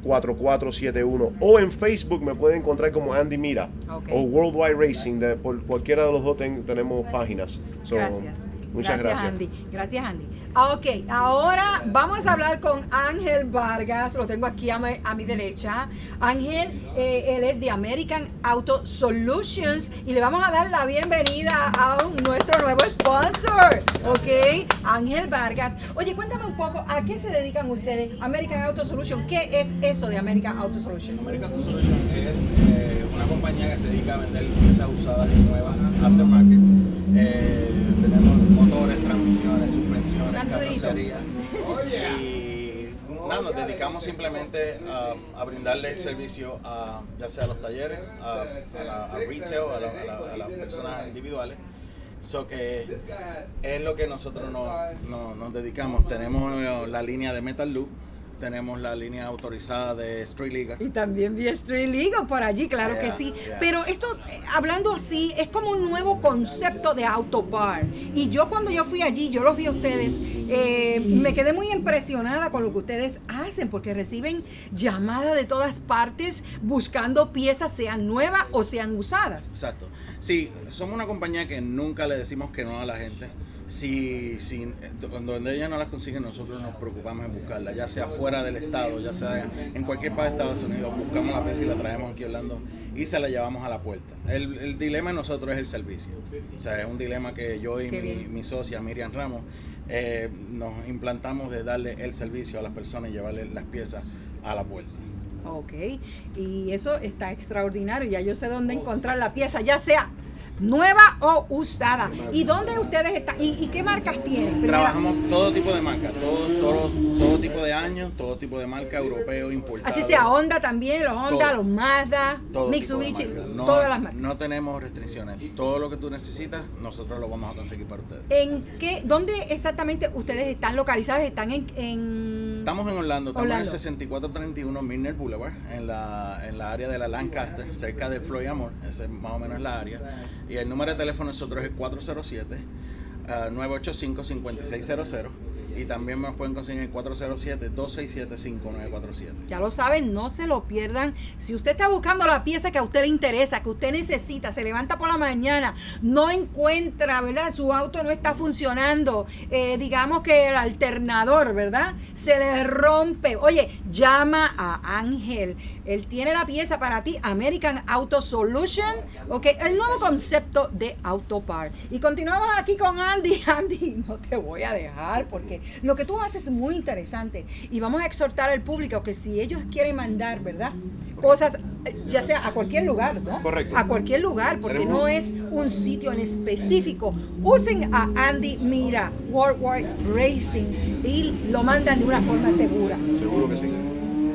305-761-4471. O en Facebook me pueden encontrar como Andy Mira. O Worldwide Racing. de- por cualquiera de los dos ten- tenemos páginas. So, Gracias. Muchas gracias. Andy. Gracias, Andy. Ah, Ok, ahora vamos a hablar con Ángel Vargas, lo tengo aquí a mi, a mi derecha. Ángel, eh, él es de American Auto Solutions y le vamos a dar la bienvenida a un- nuestro nuevo sponsor, ¿ok? Ángel Vargas. Oye, cuéntame un poco, ¿a qué se dedican ustedes? American Auto Solutions, ¿qué es eso de American Auto Solutions? American Auto Solution es eh, una compañía que se dedica a vender piezas usadas y nuevas aftermarket. Eh, tenemos motores, transmisiones, suspensiones, Más durito. carrocería. Y nada, nos dedicamos simplemente a, a brindarle el servicio a ya sea a los talleres, a, a la, a retail, a, la- a la- a las personas individuales. So que es lo que nosotros nos, nos- nos dedicamos. Tenemos eh, la línea de Metal Loop, tenemos la línea autorizada de Street League. Y también vi Street Legal por allí, claro que sí. yeah. Pero esto, eh, hablando así, es como un nuevo concepto de autobar. Y yo cuando yo fui allí, yo los vi a ustedes, eh, me quedé muy impresionada con lo que ustedes hacen, porque reciben llamadas de todas partes buscando piezas, sean nuevas o sean usadas. Exacto. Sí, somos una compañía que nunca le decimos que no a la gente. Si, si donde ella no las consigue, nosotros nos preocupamos en buscarla, ya sea fuera del estado, ya sea en cualquier parte de Estados Unidos, buscamos la pieza y la traemos aquí a Orlando y se la llevamos a la puerta. El, el dilema de nosotros es el servicio. O sea, es un dilema que yo y mi, mi socia Miriam Ramos eh, nos implantamos de darle el servicio a las personas y llevarle las piezas a la puerta. Ok, y eso está extraordinario. Ya yo sé dónde encontrar la pieza, ya sea nueva o usada. ¿Y dónde ustedes están? ¿Y, y qué marcas tienen? Primera- Trabajamos todo tipo de marcas, todo, todo, todo tipo de años, todo tipo de marca, europeo, importado. Así sea Honda también, los Honda, Todo. los Mazda, Mitsubishi. No, todas las marcas. No tenemos restricciones. Todo lo que tú necesitas, nosotros lo vamos a conseguir para ustedes. ¿En qué, dónde exactamente ustedes están localizados? ¿Están en...? en- Estamos en Orlando, estamos Orlando. en el 6431 Milner Boulevard, en la, en la área de la Lancaster, cerca de Floyd Amor, ese más o menos es la área. Y el número de teléfono de nosotros es el 407 ah, 985-5600 y también nos pueden conseguir el 407-267-5947. Ya lo saben, no se lo pierdan. Si usted está buscando la pieza que a usted le interesa, que usted necesita, se levanta por la mañana, no encuentra, ¿verdad? Su auto no está funcionando, eh, digamos que el alternador, ¿verdad? Se le rompe. Oye, llama a Ángel. Él tiene la pieza para ti, American Auto Solution, ¿ok? El nuevo concepto de Autopar. Y continuamos aquí con Andy. Andy, no te voy a dejar porque lo que tú haces es muy interesante. Y vamos a exhortar al público que si ellos quieren mandar, ¿verdad? Cosas, ya sea a cualquier lugar, ¿no? Correcto. A cualquier lugar, porque Tenemos- no es un sitio en específico. Usen a Andy Mira, Worldwide Racing, y lo mandan de una forma segura. Seguro que sí.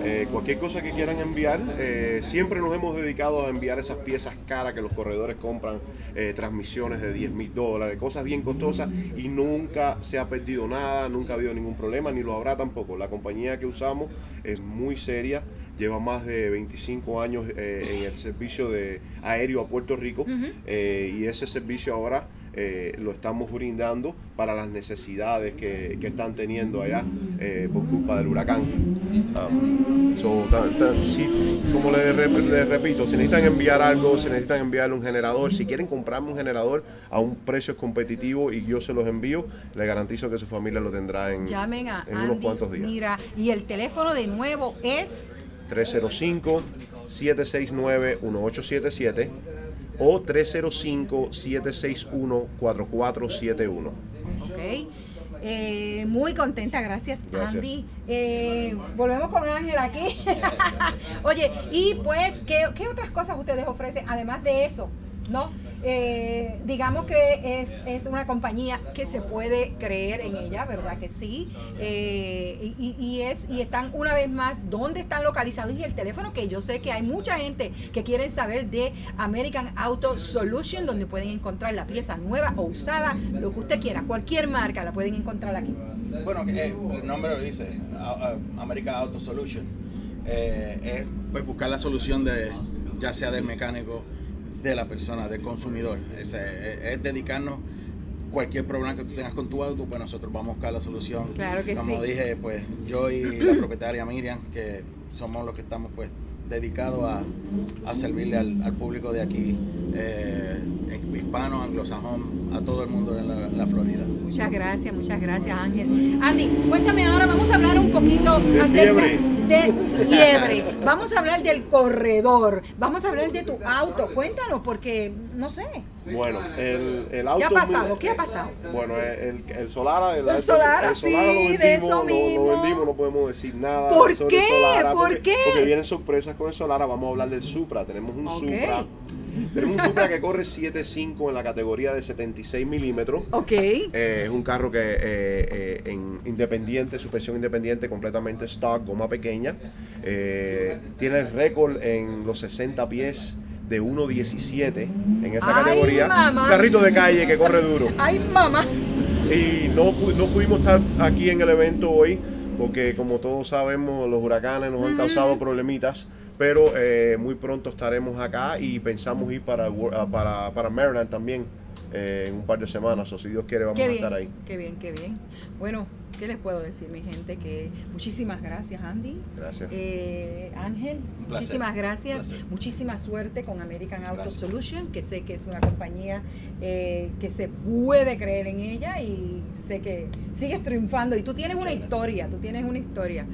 Eh, cualquier cosa que quieran enviar, eh, siempre nos hemos dedicado a enviar esas piezas caras que los corredores compran, eh, transmisiones de 10 mil dólares, cosas bien costosas y nunca se ha perdido nada, nunca ha habido ningún problema, ni lo habrá tampoco. La compañía que usamos es muy seria, lleva más de 25 años eh, en el servicio de aéreo a Puerto Rico eh, y ese servicio ahora eh, lo estamos brindando para las necesidades que, que están teniendo allá por culpa del huracán. Um, so, sí, como les, les repito, si necesitan enviar algo, si necesitan enviarle un generador, si quieren comprarme un generador a un precio competitivo y yo se los envío, les garantizo que su familia lo tendrá en, Llamen a en unos Andy cuantos días. Mira, y el teléfono de nuevo es 305-769-1877 o 305-761-4471. Ok. Eh, muy contenta, gracias, Gracias. Andy. Eh, volvemos con Ángel aquí. Oye, y pues, ¿qué, qué otras cosas ustedes ofrecen además de eso? ¿No? Eh, digamos que es, es una compañía que se puede creer en ella, ¿verdad que sí? Eh, y, es, y están una vez más, ¿dónde están localizados? Y el teléfono, que yo sé que hay mucha gente que quieren saber de American Auto Solution, donde pueden encontrar la pieza nueva o usada, lo que usted quiera, cualquier marca la pueden encontrar aquí. Bueno, eh, el nombre lo dice, American Auto Solution. Es pues, buscar la solución de ya sea del mecánico, de la persona, del consumidor. Es, eh, es dedicarnos cualquier problema que tú tengas con tu auto, pues nosotros vamos a buscar la solución. Claro que Como sí. dije, pues yo y la propietaria Miriam, que somos los que estamos pues dedicados a, a servirle al, al público de aquí, eh, hispano, anglosajón, a todo el mundo en la, Florida. Muchas gracias, muchas gracias Ángel. Andy, cuéntame ahora, vamos a hablar un poquito De acerca fiebre. De fiebre. Vamos a hablar del corredor, vamos a hablar de tu auto. Cuéntanos, porque no sé. Bueno, el, el auto. ¿Qué ha pasado? ¿Qué ha pasado? Bueno, el, el Solara, el, El Solara, el Solara sí, lo de eso lo- mismo. Lo, vendimos, no podemos decir nada. ¿Por sobre qué? Solara ¿Por porque, qué? Porque vienen sorpresas con el Solara. Vamos a hablar del Supra. Tenemos un. Supra Tenemos un Supra que corre 7.5 en la categoría de 76 milímetros. Ok. Eh, es un carro que eh, eh, en independiente, suspensión independiente, completamente stock, goma pequeña. Eh, tiene el récord en los 60 pies de 1.17 en esa Ay, categoría. mamá. Un carrito de calle que corre duro. Ay, mamá. Y no, no pudimos estar aquí en el evento hoy porque como todos sabemos los huracanes nos han causado problemitas. Pero eh, muy pronto estaremos acá y pensamos ir para, ah, para, para Maryland también eh, en un par de semanas. O si Dios quiere vamos Qué a bien, estar ahí. qué bien, qué bien. Bueno, ¿qué les puedo decir, mi gente? Que muchísimas gracias, Andy. Gracias. Eh, Ángel, placer. muchísimas gracias. Muchísima suerte con American Auto Gracias. Solution, que sé que es una compañía eh, que se puede creer en ella y sé que sigues triunfando. Y tú tienes una gracias. historia, tú tienes una historia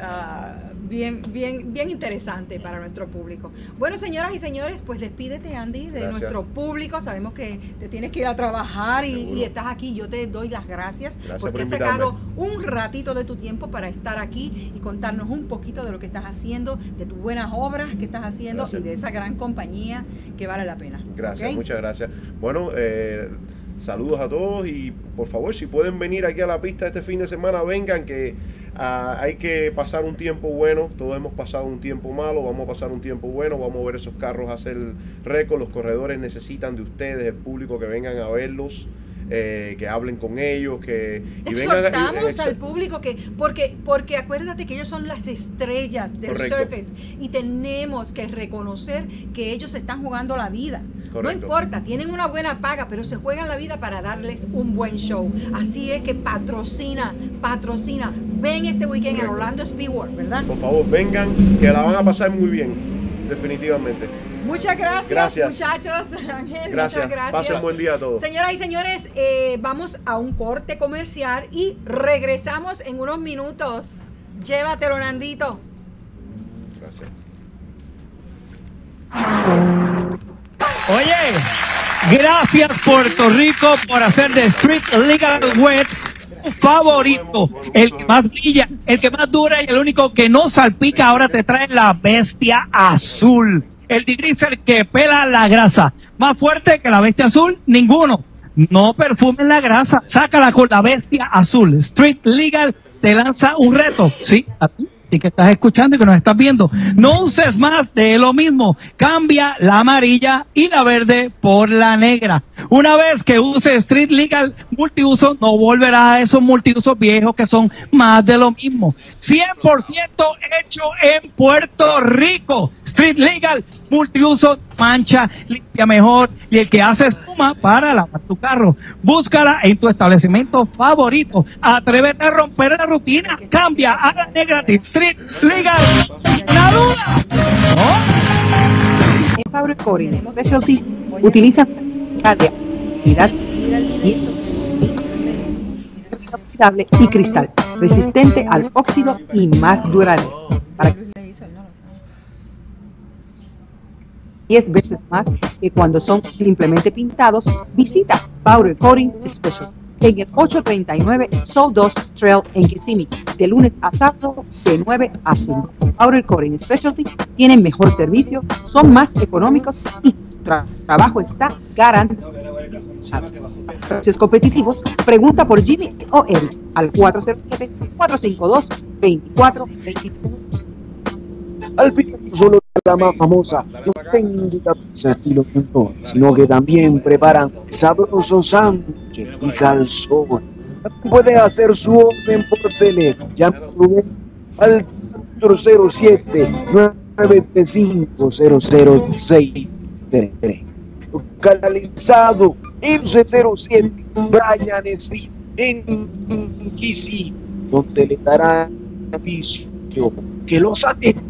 ah, bien, bien, bien interesante para nuestro público. Bueno, señoras y señores, pues despídete, Andy, de Gracias. nuestro público. Sabemos que te tienes que ir a trabajar y, estás aquí. Yo te doy las gracias, Gracias porque por has sacado un ratito de tu tiempo para estar aquí y contarnos un poquito de lo que estás haciendo, de tus buenas obras que estás haciendo Gracias. y de esa gran compañía que vale la pena. Gracias, muchas gracias. Bueno, eh, saludos a todos y por favor, si pueden venir aquí a la pista este fin de semana, vengan que ah, hay que pasar un tiempo bueno. Todos hemos pasado un tiempo malo, vamos a pasar un tiempo bueno, vamos a ver esos carros hacer récord. Los corredores necesitan de ustedes, el público, que vengan a verlos. Eh, que hablen con ellos, que y vengan Exhortamos exa- al público que, porque, porque acuérdate que ellos son las estrellas del Correcto. surface y tenemos que reconocer que ellos están jugando la vida. No Correcto. importa, tienen una buena paga, pero se juegan la vida para darles un buen show. Así es que patrocina, patrocina. Ven este weekend en Correcto. Orlando Speedway, ¿verdad? Por favor, vengan, que la van a pasar muy bien, definitivamente. Muchas gracias, Gracias. muchachos. Ángel, Gracias. muchas gracias. Pasen buen día a todos. Señoras y señores, eh, vamos a un corte comercial y regresamos en unos minutos. Llévatelo, Nandito. Gracias. Oye, gracias Puerto Rico por hacer de Street Legal Wet tu favorito, el que más brilla, el que más dura y el único que no salpica. Ahora te trae la bestia azul, el degreaser que pela la grasa, más fuerte que la bestia azul, ninguno. No perfumen la grasa, sácala con la bestia azul. Street Legal te lanza un reto, sí, a ti y que estás escuchando y que nos estás viendo. No uses más de lo mismo. Cambia la amarilla y la verde por la negra. Una vez que uses Street Legal multiuso, no volverá a esos multiusos viejos que son más de lo mismo. 100% hecho en Puerto Rico. Street Legal multiuso, mancha, limpia mejor y el que hace espuma para lavar tu carro. Búscala en tu establecimiento favorito. Atrévete a romper la rutina. Cambia a la negra de Street Legal. ¡La duda! ¿No? En utilizan una de calidad Mira y cristal, resistente al óxido y más duradera. Para. 10 veces más que cuando son simplemente pintados, visita Powder Coating Special en el 839 Soul 2 Trail en Kissimmee, de lunes a sábado de 9 a 5. Powder Coating Specialty tienen mejor servicio, son más económicos y tra- trabajo está garantizado. Precios competitivos, pregunta por Jimmy o Eric al 407-452-2423. Al pizza no solo la más famosa y auténtica pizza estilo York, sino que también preparan sabrosos sándwiches y calzones. Puede hacer su orden por teléfono. Llame Rubén al 407 935 0063 Localizado en 07 Brian Street en Kissimmee, donde le dará servicio. Que los atiende.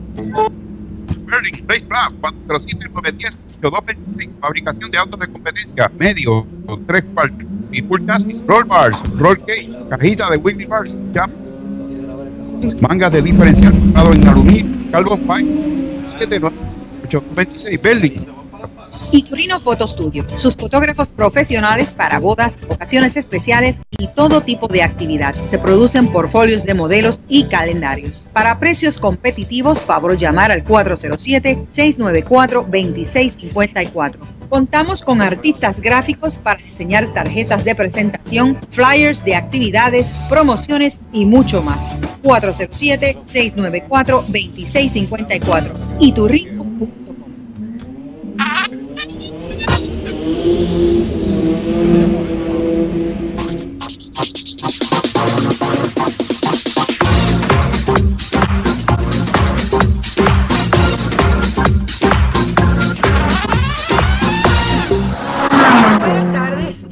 Berlin Race Club 407-910 8226 Fabricación de autos de competencia Medio, tres cuartos y full Roll bars, roll cage Cajita de Wiggly bars chap, Mangas de diferencial en aluminio Carbon pipe 79 826 Berlin Iturrino Photo Studio, sus fotógrafos profesionales para bodas, ocasiones especiales y todo tipo de actividad. Se producen portfolios de modelos y calendarios. Para precios competitivos, favor llamar al 407-694-2654. Contamos con artistas gráficos para diseñar tarjetas de presentación, flyers de actividades, promociones y mucho más. 407-694-2654. Iturrino.com. Buenas Thank you.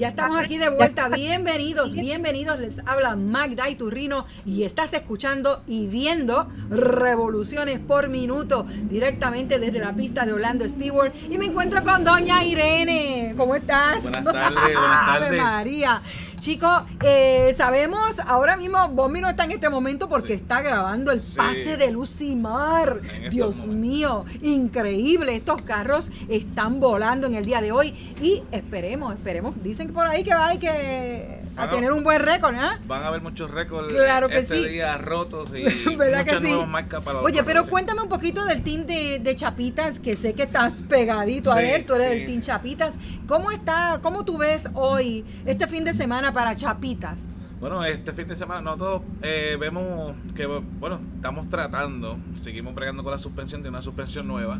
Ya estamos aquí de vuelta. Bienvenidos, bienvenidos. Les habla Magda Iturrino y estás escuchando y viendo Revoluciones por Minuto directamente desde la pista de Orlando Speedway. Y me encuentro con Doña Irene. ¿Cómo estás? Buenas tardes, buenas Ave. María. Chicos, eh, sabemos, ahora mismo Bombi no está en este momento porque está grabando el pase de Lucimar. En estos Dios mío, increíble. Estos carros están volando en el día de hoy y esperemos, esperemos. Dicen que por ahí que va hay que a tener un buen récord, ¿ah? Van a haber muchos récords Claro que este sí. día rotos y ¿Verdad que muchas sí? nuevas marcas para Oye, pero cuéntame un poquito del team de, de Chapitas, que sé que estás pegadito a él, tú eres del team Chapitas. ¿Cómo está, cómo tú ves hoy, este fin de semana para Chapitas? Bueno, este fin de semana nosotros eh, vemos que, bueno, estamos tratando, seguimos bregando con la suspensión de una suspensión nueva.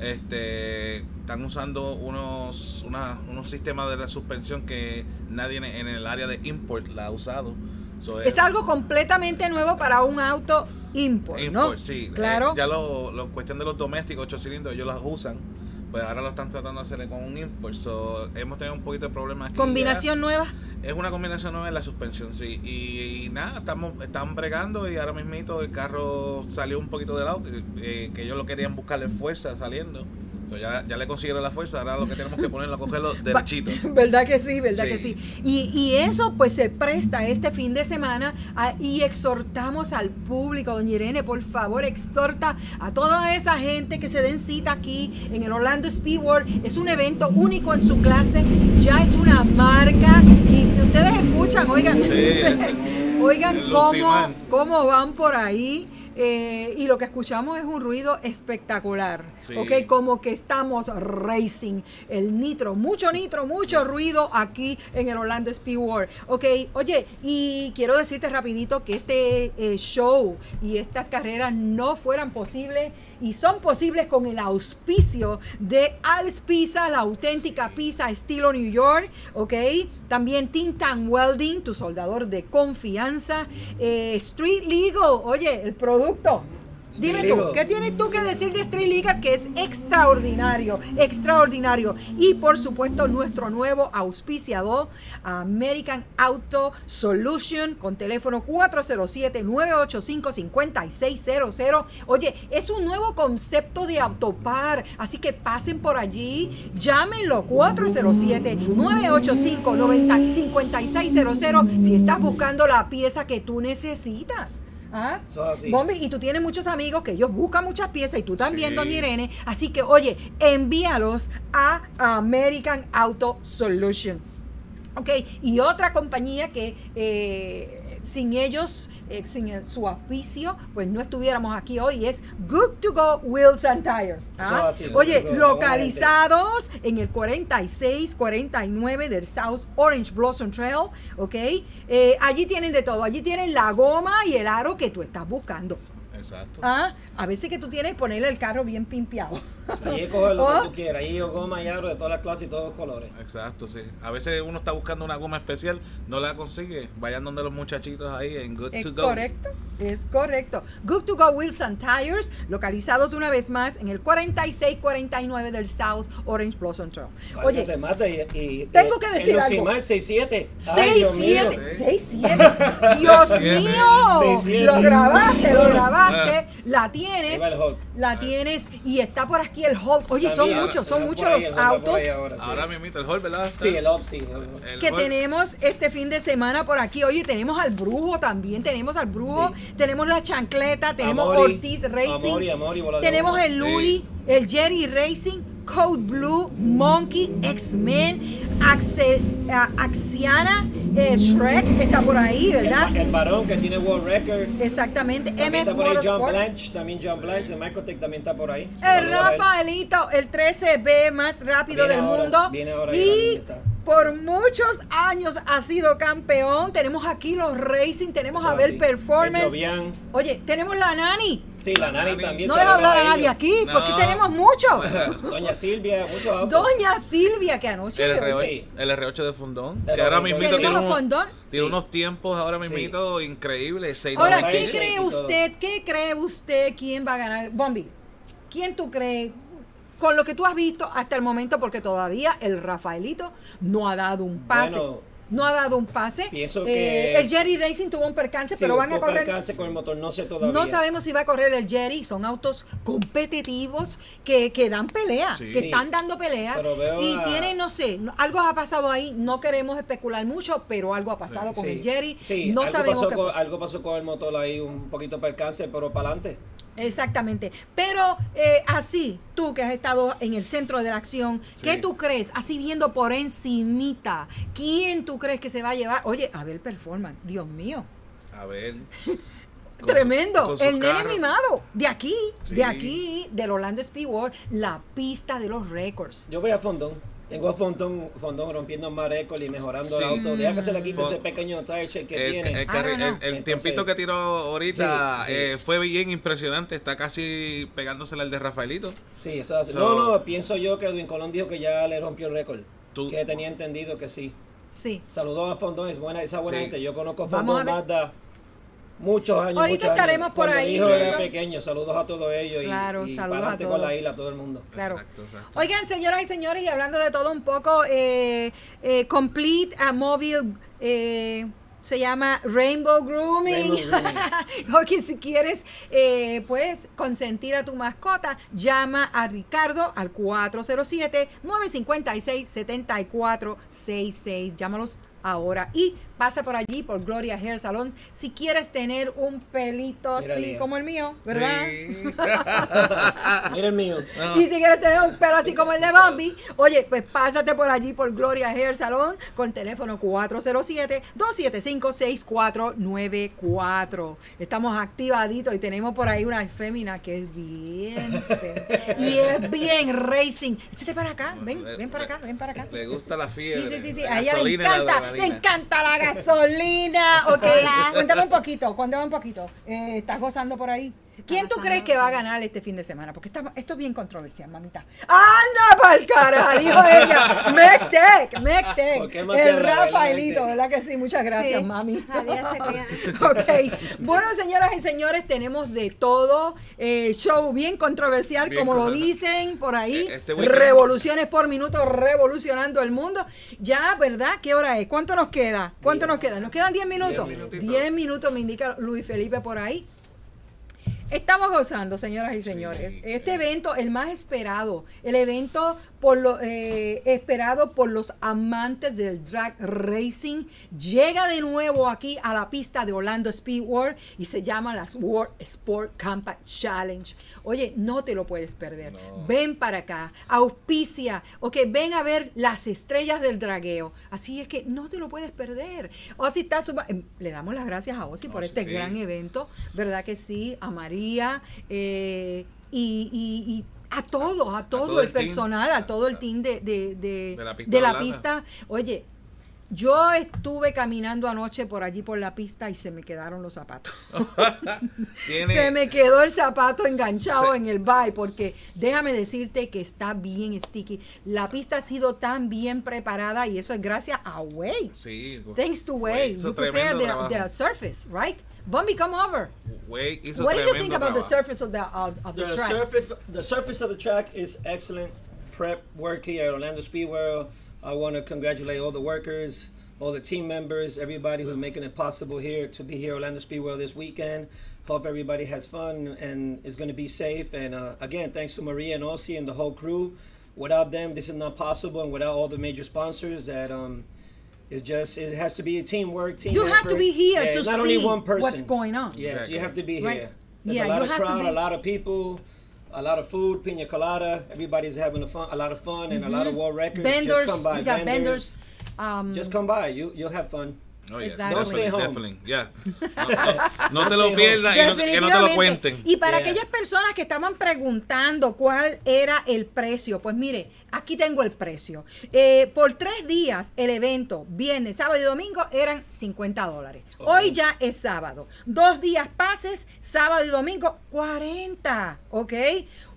Este, están usando unos, una- unos sistemas de la suspensión que nadie en, el área de import la ha usado. So, Es algo completamente nuevo para un auto import, ¿no? Sí. Claro. Eh, ya lo, lo cuestión de los domésticos, 8 cilindros, ellos las usan. Pues ahora lo están tratando de hacer con un import. So, hemos tenido un poquito de problemas. Combinación nueva. Es una combinación nueva en la suspensión, sí. Y, y nada, estamos están bregando y ahora mismito el carro salió un poquito de lado, que, eh, que ellos lo querían buscarle fuerza saliendo. Ya, ya le consiguieron la fuerza, ahora lo que tenemos que ponerlo a cogerlo derechito. ¿Verdad que sí? ¿Verdad Sí. que sí? Y, y eso pues se presta este fin de semana a- y exhortamos al público, doña Irene, por favor, exhorta a toda esa gente que se den cita aquí en el Orlando Speedway. Es un evento único en su clase, ya es una marca y si ustedes escuchan, oigan, oigan el cómo, cómo van por ahí. Eh, y lo que escuchamos es un ruido espectacular, Sí. ¿ok? Como que estamos racing, el nitro, mucho nitro, mucho ruido aquí en el Orlando Speedway, ¿ok? Oye, y quiero decirte rapidito que este eh, show y estas carreras no fueran posibles y son posibles con el auspicio de Al's Pizza, la auténtica pizza estilo New York, ¿ok? También Tintan Welding, tu soldador de confianza, eh, Street Legal, oye, el producto. Dime tú. ¿qué tienes tú que decir de Street Legal? Que es extraordinario, extraordinario. Y por supuesto, nuestro nuevo auspiciador, American Auto Solution, con teléfono 407-985-5600. Oye, es un nuevo concepto de autopar, así que pasen por allí, llámenlo 407-985-5600 si estás buscando la pieza que tú necesitas. ¿Ah? Bombi, y tú tienes muchos amigos que ellos buscan muchas piezas y tú también, Sí. doña Irene. Así que, oye, envíalos a American Auto Solution. Ok, y otra compañía que eh, sin ellos, eh, sin el- su auspicio, pues no estuviéramos aquí hoy, es Good to Go Wheels and Tires. ¿ah? Así, Oye, Go, localizados en el 4649 del South Orange Blossom Trail, ¿ok? Eh, allí tienen de todo, allí tienen la goma y el aro que tú estás buscando. Exacto. ¿Ah? A veces que tú tienes que ponerle el carro bien pimpeado. Allí coger lo Oh. que tú quieras. Allí goma y aro de todas las clases y todos los colores. Exacto, sí. A veces uno está buscando una goma especial, no la consigue. Vayan donde los muchachitos ahí en Good Es to Go. correcto, es correcto. Good to Go Wheels and Tires, localizados una vez más en el 4649 del South Orange Blossom Trail. Oye, Válgate, mate, y, y- tengo y- que decir el algo. Lucimar 67. Ay, Dios mío. 6-7, 6-7. Dios 6-7. mío, 6-7. lo grabaste, lo Ah. grabaste, la tienes, Hulk. la tienes y está por aquí el Hulk. Oye, son muchos, son muchos los autos ahora, sí. Mismo el hall, ¿verdad? Sí, el Opsi. El que Hulk. tenemos este fin de semana por aquí. Oye, tenemos al brujo también, tenemos al brujo, tenemos la chancleta, tenemos Ortiz Racing, tenemos el Luli, el Jerry Racing. Code Blue, Monkey, X-Men, ah, Axiana, eh, Shrek está por ahí, ¿verdad? El, el varón que tiene World Record. Exactamente. También MF está por ahí John. Blanche, también John Blanche de Microtech también está por ahí. El él. Rafaelito, el 13B más rápido Viene del ahora, mundo. viene ahora y por muchos años ha sido campeón. Tenemos aquí los Racing, tenemos a así. Performance. Oye, tenemos la Nani. Sí, la Nani también. No deja hablar a nadie aquí, porque tenemos mucho. Doña Silvia, muchos autos. Doña Silvia, que anoche. El, de- R8, el R8 de Fundón. De Que ahora mismito tiene, unos- Fondón. tiene Sí. unos tiempos ahora mismito increíbles. Ahora, 6.90. ¿qué cree usted? ¿Qué cree usted quién va a ganar? Bombi, ¿quién tú crees? Con lo que tú has visto hasta el momento, porque todavía el Rafaelito no ha dado un pase. Bueno, no ha dado un pase. pienso Eh, que- el Jerry Racing tuvo un percance, Sí, pero van a correr. percance con el motor, no sé todavía. No sabemos si va a correr el Jerry. Son autos competitivos que, que dan pelea, Sí. que están dando pelea. Pero veo Y a- tienen, no sé, algo ha pasado ahí. No queremos especular mucho, pero algo ha pasado con Sí. el Jerry. Sí, no algo sabemos pasó qué con, algo pasó con el motor ahí, un poquito percance, pero para adelante. Exactamente. Pero eh, así, tú que has estado en el centro de la acción, ¿qué tú crees? Así viendo por encimita, ¿quién tú crees que se va a llevar? Oye, a ver performance, Dios mío. A ver. Tremendo, su el nene mimado, de aquí, Sí. de aquí, del Orlando Speedway, la pista de los récords. Yo voy a Fondón. Tengo a Fondón, Fondón rompiendo más récord y mejorando Sí. el auto. Deja que se le quite Fon- ese pequeño tire check que El, tiene. el Ah, no, no. el- el Entonces- tiempito que tiró ahorita Sí, sí. eh, fue bien impresionante. Está casi pegándosele al de Rafaelito. Sí, eso hace. So- no, no, pienso yo que Edwin Colón dijo que ya le rompió el récord. Tú- Que tenía entendido que sí. Sí. Saludos a Fondón, es buena, esa buena Sí. gente. Yo conozco a ver. Mazda muchos años. Ahorita muchos años. estaremos por Cuando ahí, Mi hijo era pequeño. Saludos a todos ellos. y- Claro, y, saludos pa'lante a con la isla, a todo el mundo. Claro. Exacto, exacto. Oigan, señoras y señores, y hablando de todo un poco, eh, eh, Complete a Mobile eh, se llama Rainbow Grooming. Rainbow o que si quieres, eh, pues, consentir a tu mascota, llama a Ricardo al 407-956-7466. Llámalos ahora y pasa por allí por Gloria Hair Salon si quieres tener un pelito Mira, así Lía. como el mío, ¿verdad? Sí. Mira el mío. Y si quieres tener un pelo así como el de Bambi, oye, pues pásate por allí por Gloria Hair Salon con teléfono 407-275-6494. Estamos activaditos y tenemos por ahí una fémina que es bien y es bien racing. Échate para acá, ven, ven para acá, ven para acá. Le gusta la fiebre. Sí, sí, sí, sí. A ella le encanta, le encanta la gasolina. Ok, cuéntame un poquito, cuéntame un poquito. Eh, ¿Estás gozando por ahí? ¿Quién tú crees que va a ganar este fin de semana? Porque estamos- esto es bien controversial, mamita. ¡Anda pa'l carajo! Dijo ella. Mectec, ¿Por Mectec. El Rafaelito? ¿verdad que sí? Muchas gracias, Sí. mami. Ok. Bueno, señoras y señores, tenemos de todo. Eh, show bien controversial, Bien como lo dicen por ahí. Eh, este Revoluciones por minuto, revolucionando el mundo. Ya, ¿verdad? ¿Qué hora es? ¿Cuánto nos queda? ¿Cuánto nos queda? ¿Nos quedan 10 minutos? Diez minutitos. 10 minutos, me indica Luis Felipe por ahí. Estamos gozando, señoras y señores. Este evento, el más esperado, el evento por lo, eh, esperado por los amantes del drag racing, llega de nuevo aquí a la pista de Orlando Speedway y se llama las World Sport Compact Challenge. Oye, no te lo puedes perder. Ven para acá, auspicia, ok, ven a ver las estrellas del dragueo. Así es que no te lo puedes perder. Ozzy está em, le damos las gracias a Ozzy por este sí. gran evento, ¿verdad que sí? A María eh, y, y- y a todos, a todo, todo el, personal, a todo el team de, de, de- De la pista la. Oye, yo estuve caminando anoche por allí por la pista y se me quedaron los zapatos. Se me quedó el zapato enganchado en el bye porque déjame decirte que está bien sticky. La pista ha sido tan bien preparada y eso es gracias a Way. Sí. Thanks to Way. hizo You prepare the surface, right? Bumby, come over. Way hizo What do you think about the surface of the, of, of the The track? surface, the surface of the track is excellent. Prep work here at Orlando Speedway. I want to congratulate all the workers, all the team members, everybody who's making it possible here to be here at Orlando Speedway this weekend. Hope everybody has fun and is going to be safe. And uh, again, thanks to Maria and Ossie and the whole crew. Without them, this is not possible, and without all the major sponsors, that um, it's just it has to be a teamwork. Team You have to be here Yeah, to it's not only see one person. what's going on. Yes, Exactly. you have to be Right. here. There's Yeah, a lot you of have to crowd, be- a lot of people. a lot of food, pina colada. Everybody's having a fun, a lot of fun, and a lot of world records. Vendors, Just come by. we got vendors. Um, Just come by. You you'll have fun. Oh, yes, Exactly. Don't stay definitely, home. definitely, yeah. No, no te lo pierdas y no, que no te lo cuenten. Y para Yeah. aquellas personas que estaban preguntando cuál era el precio, pues mire, aquí tengo el precio. Eh, por tres días el evento, viernes, sábado y domingo, eran 50 dólares. Hoy ya es sábado. Dos días pases, sábado y domingo, 40. ¿Ok?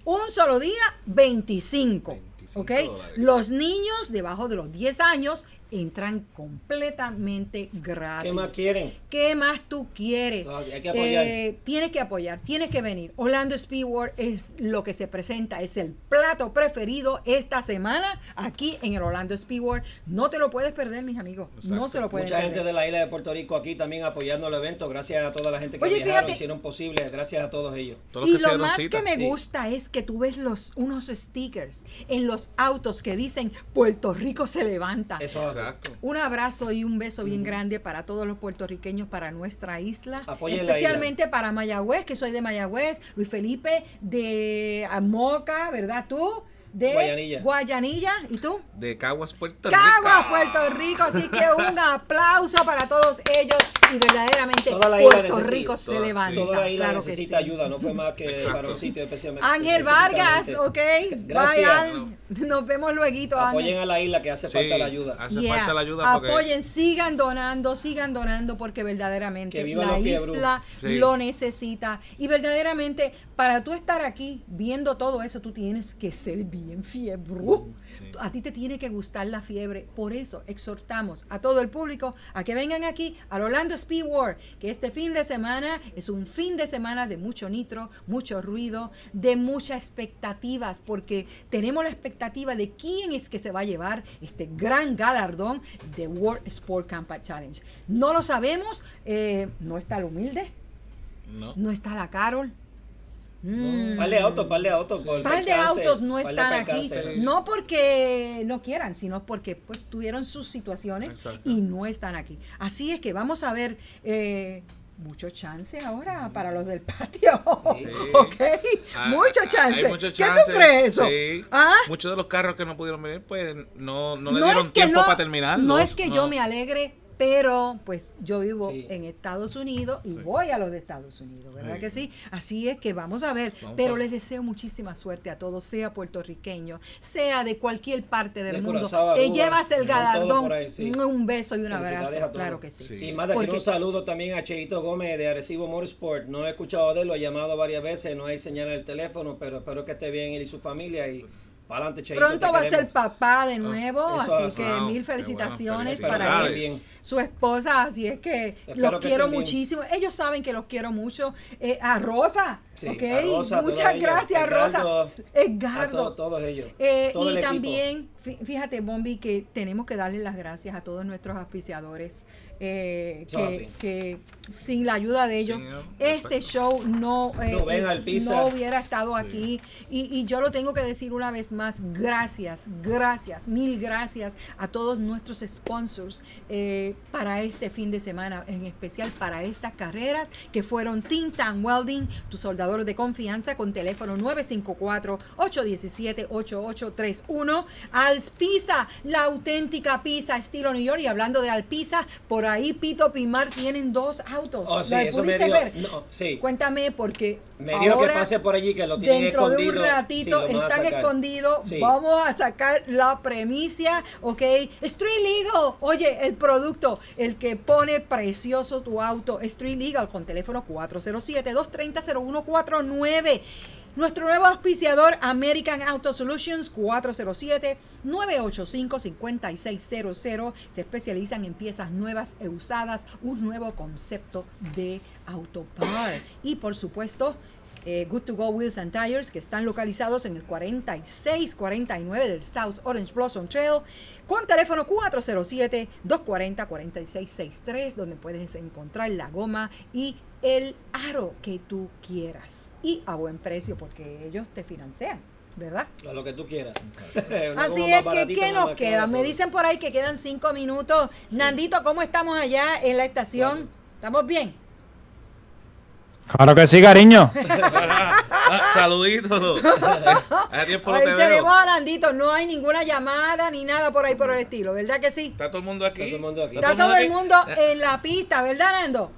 Un solo día, 25. ¿Ok? dólares. Los niños debajo de los 10 años entran completamente gratis. ¿Qué más quieren? ¿Qué más tú quieres? No, hay que apoyar. Eh, tienes que apoyar, tienes que venir. Orlando Speedward es lo que se presenta, es el plato preferido esta semana aquí en el Orlando Speedward. No te lo puedes perder, mis amigos. No se lo pueden Mucha gente de la isla de Puerto Rico aquí también apoyando el evento. Gracias a toda la gente que Oye, viajaron, fíjate- hicieron posible. Gracias a todos ellos. Todos Y lo más cita. que me Sí. gusta es que tú ves los unos stickers en los autos que dicen Puerto Rico se levanta. Eso hace. Exacto. Un abrazo y un beso bien grande para todos los puertorriqueños, para nuestra isla, Apoyen especialmente para Mayagüez, que soy de Mayagüez, Luis Felipe de Moca, ¿verdad tú? De Guayanilla. Guayanilla, ¿y tú? De Caguas, Puerto Rico. Caguas, Puerto Rico, así que un aplauso para todos ellos y verdaderamente Toda la isla Puerto necesita- Rico se toda- levanta. Toda la isla claro que necesita sí. ayuda, no fue más que Exacto. para un sitio especialmente. Ángel Vargas, ok, Gracias. vayan, nos vemos luego, Apoyen Ángel. a la isla que hace Sí, falta la ayuda. Hace Yeah. falta la ayuda porque Apoyen, sigan donando, sigan donando porque verdaderamente la isla Sí. lo necesita. Y verdaderamente, para tú estar aquí viendo todo eso, tú tienes que ser bien fiebre. A ti te tiene que gustar la fiebre. Por eso exhortamos a todo el público a que vengan aquí al Orlando Speed War, que este fin de semana es un fin de semana de mucho nitro, mucho ruido, de muchas expectativas, porque tenemos la expectativa de quién es que se va a llevar este gran galardón de World Sport Campaign Challenge. No lo sabemos, eh, no está el humilde, no. no está la Carol. Mm. Par de autos, par de autos. por par de autos no están aquí, no porque no quieran, sino porque pues tuvieron sus situaciones Exacto. y no están aquí. Así es que vamos a ver eh, mucho chance ahora para los del patio, ¿ok? Ah, mucho ah, chance. mucho ¿Qué chance, tú crees eso? sí. ¿Ah? Muchos de los carros que no pudieron venir, pues no, no le No dieron es que tiempo no- para terminar. No es que yo me alegre, pero pues yo vivo Sí. en Estados Unidos y voy a los de Estados Unidos, ¿verdad Sí. que sí? Así es que vamos a ver, Vamos pero a- les deseo muchísima suerte a todos, sea puertorriqueño, sea de cualquier parte del De mundo. Curazao, Te llevas el galardón, por ahí, sí. un beso y un abrazo, claro que sí. Sí. Y más de aquí Porque- un saludo también a Cheito Gómez de Arecibo Motorsport. No he escuchado de él, lo he llamado varias veces, no hay señal en el teléfono, pero espero que esté bien él y su familia y para adelante Cheito. Pronto va a ser papá de nuevo, eso así es. que Wow, mil felicitaciones felicidades. para él. Su esposa, así es que Espero los que quiero muchísimo. Ellos saben que los quiero mucho. Eh, a Rosa, Sí, ok. a Rosa, a Muchas gracias, Edgardo, Rosa. A Edgardo. to- todos ellos. Eh, todo y también, fí- fíjate, Bombi, que tenemos que darle las gracias a todos nuestros auspiciadores. eh, que, sin la ayuda de ellos, Sí, no, este show no, eh, No no hubiera estado aquí. Y, y yo lo tengo que decir una vez más, gracias, gracias, mil gracias a todos nuestros sponsors eh, para este fin de semana, en especial para estas carreras que fueron Tintan Welding, tu soldador de confianza con teléfono 954-817-8831, Alpisa, la auténtica pizza estilo New York. Y hablando de Alpisa, por ahí Pito Pimar tienen dos autos. Oh, sí, ¿La eso me pudiste dio- ver? no, sí. Cuéntame porque Me dijo que pase por allí, que lo tienen dentro de escondido. un ratito Sí, están escondidos. Sí. Vamos a sacar la premicia, ¿ok? Street Legal. Oye, el producto, el que pone precioso tu auto. Street Legal con teléfono 407-230-0149. Nuestro nuevo auspiciador, American Auto Solutions, 407-985-5600. Se especializan en piezas nuevas e usadas, un nuevo concepto de autopar. Y por supuesto, eh, Good to Go Wheels and Tires, que están localizados en el 4649 del South Orange Blossom Trail, con teléfono 407-240-4663, donde puedes encontrar la goma y el aro que tú quieras. Y a buen precio, porque ellos te financian, ¿verdad? A Lo que tú quieras. Así es que, ¿qué nos queda? Me dicen por ahí que quedan cinco minutos. Nandito, ¿cómo estamos allá en la estación? ¿Estamos bien? Claro que sí, cariño. Ah, Saluditos. Tiempo no Ahí te tenemos veo. a Nandito, no hay ninguna llamada ni nada por ahí por el estilo, ¿verdad que sí? ¿Está todo el mundo aquí? Está todo el mundo aquí. Está todo el aquí? mundo en la pista, ¿verdad, Nando?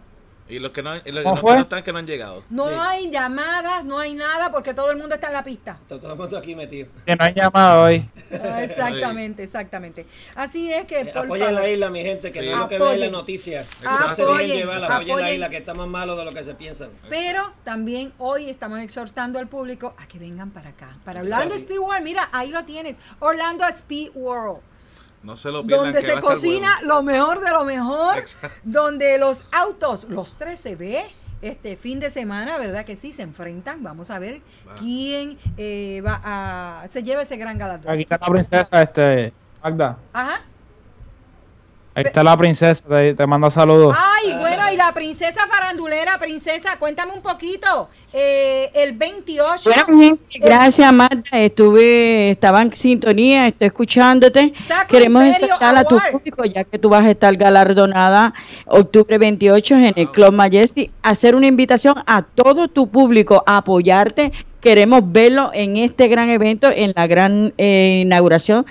Y los que no, no están que no han llegado. No Sí. hay llamadas, no hay nada porque todo el mundo está en la pista. Está todo el mundo aquí metido. Que no hay llamado hoy. Ah, Exactamente, exactamente. Así es que, Eh, por Apoyen favor, la isla, mi gente, que Sí. no es lo que las noticias. Exacto. No se dejen Apoyen, llevar, apoyen la isla, que está más malo de lo que se piensan. pero también hoy estamos exhortando al público a que vengan para acá, para Orlando. Speed World. Mira, ahí lo tienes, Orlando Speed World. No se lo pierdan. donde que se va a estar cocina bueno. lo mejor de lo mejor, Exacto. donde los autos, los tres se ve este fin de semana, ¿verdad que sí? Se enfrentan, vamos a ver Va. quién eh, va a, se lleva ese gran galardón. Aquí está la princesa, este, Magda. Ajá. Ahí está la princesa, te, te manda saludos. Ay, bueno, y la princesa farandulera, princesa, cuéntame un poquito. Eh, el 28. Bueno, gracias Marta, estuve, estaba en sintonía, estoy escuchándote. Sacro Queremos exhortar a tu público, ya que tú vas a estar galardonada octubre 28 en el Club Majesty, hacer una invitación a todo tu público a apoyarte. Queremos verlo en este gran evento, en la gran eh, inauguración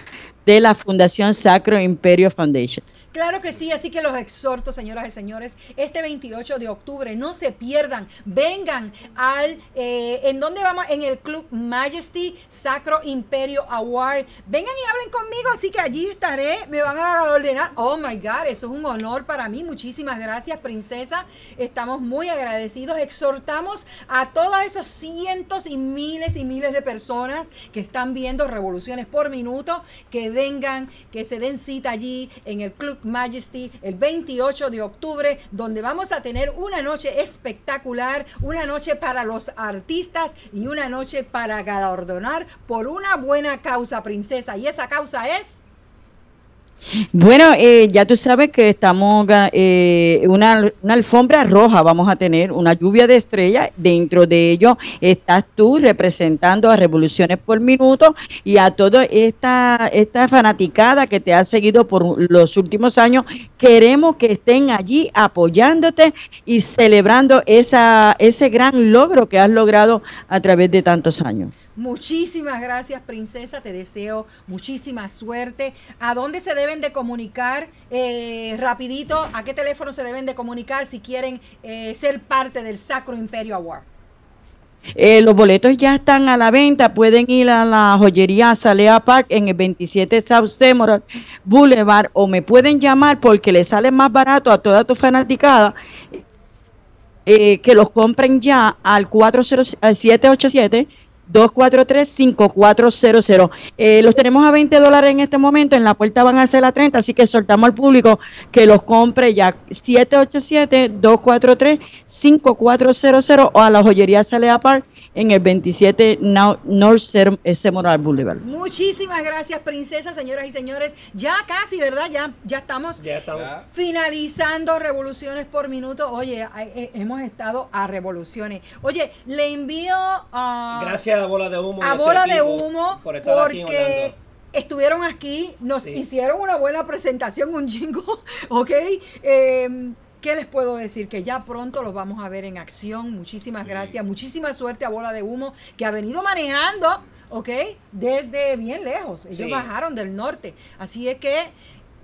de la Fundación Sacro Imperio Foundation. Claro que sí, así que los exhorto, señoras y señores, este 28 de octubre, no se pierdan, vengan al, eh, ¿en dónde vamos? En el Club Majesty Sacro Imperio Award. Vengan y hablen conmigo, así que allí estaré, me van a ordenar. Oh my God, eso es un honor para mí. Muchísimas gracias, princesa. Estamos muy agradecidos. Exhortamos a todos esos cientos y miles y miles de personas que están viendo revoluciones por minuto, que vengan, que se den cita allí en el Club Majesty el 28 de octubre, donde vamos a tener una noche espectacular, una noche para los artistas y una noche para galardonar por una buena causa, princesa. Y esa causa es... Bueno, eh, ya tú sabes que estamos, eh, una, una alfombra roja. Vamos a tener, una lluvia de estrellas, dentro de ello estás tú representando a Revoluciones por Minuto y a toda esta, esta fanaticada que te ha seguido por los últimos años, queremos que estén allí apoyándote y celebrando esa, ese gran logro que has logrado a través de tantos años. Muchísimas gracias, princesa. Te deseo muchísima suerte. ¿A dónde se deben de comunicar? Eh, rapidito, ¿a qué teléfono se deben de comunicar si quieren eh, ser parte del Sacro Imperio Award? Eh, los boletos ya están a la venta. Pueden ir a la joyería Salea Park en el 27 South Seymour Boulevard o me pueden llamar porque les sale más barato a toda tu fanaticada eh, que los compren ya al 407 al 787 243-5400. Eh, los tenemos a 20 dólares en este momento, en la puerta van a ser a 30, así que soltamos al público que los compre ya 787-243-5400 o a la joyería Salea Park en el 27 Nau- North eh, Semoral Boulevard. Muchísimas gracias, princesa, señoras y señores. Ya casi, ¿verdad? Ya, ya estamos Ya estamos. finalizando revoluciones por minuto. Oye, eh, hemos estado a revoluciones. Oye, le envío a... Gracias a Bola de Humo. a bola de humo por estar aquí porque Orlando. estuvieron aquí, nos Sí. hicieron una buena presentación, un jingo, ¿ok? Eh, ¿Qué les puedo decir? Que ya pronto los vamos a ver en acción. Muchísimas gracias. Muchísima suerte a Bola de Humo que ha venido manejando, ¿ok? Desde bien lejos. Ellos Sí. bajaron del norte. Así es que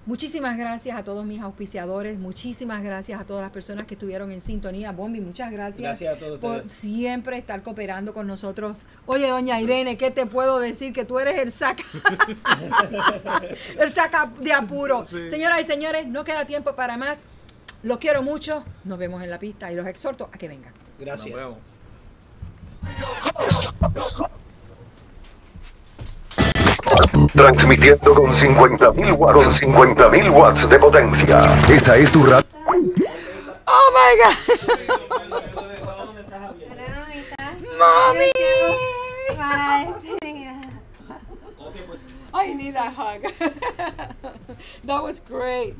muchísimas gracias a todos mis auspiciadores. Muchísimas gracias a todas las personas que estuvieron en sintonía. Bombi, muchas gracias. Gracias a todos por siempre estar cooperando con nosotros. Oye, doña Irene, ¿qué te puedo decir? Que tú eres el saca. el saca de apuro. Señoras y señores, no queda tiempo para más. Los quiero mucho. Nos vemos en la pista y los exhorto a que vengan. Gracias. Nos vemos. Transmitiendo con 50.000 watts, con 50.000 watts de potencia. Esta es tu radio. Oh my God. Mommy. I need that hug. that was great.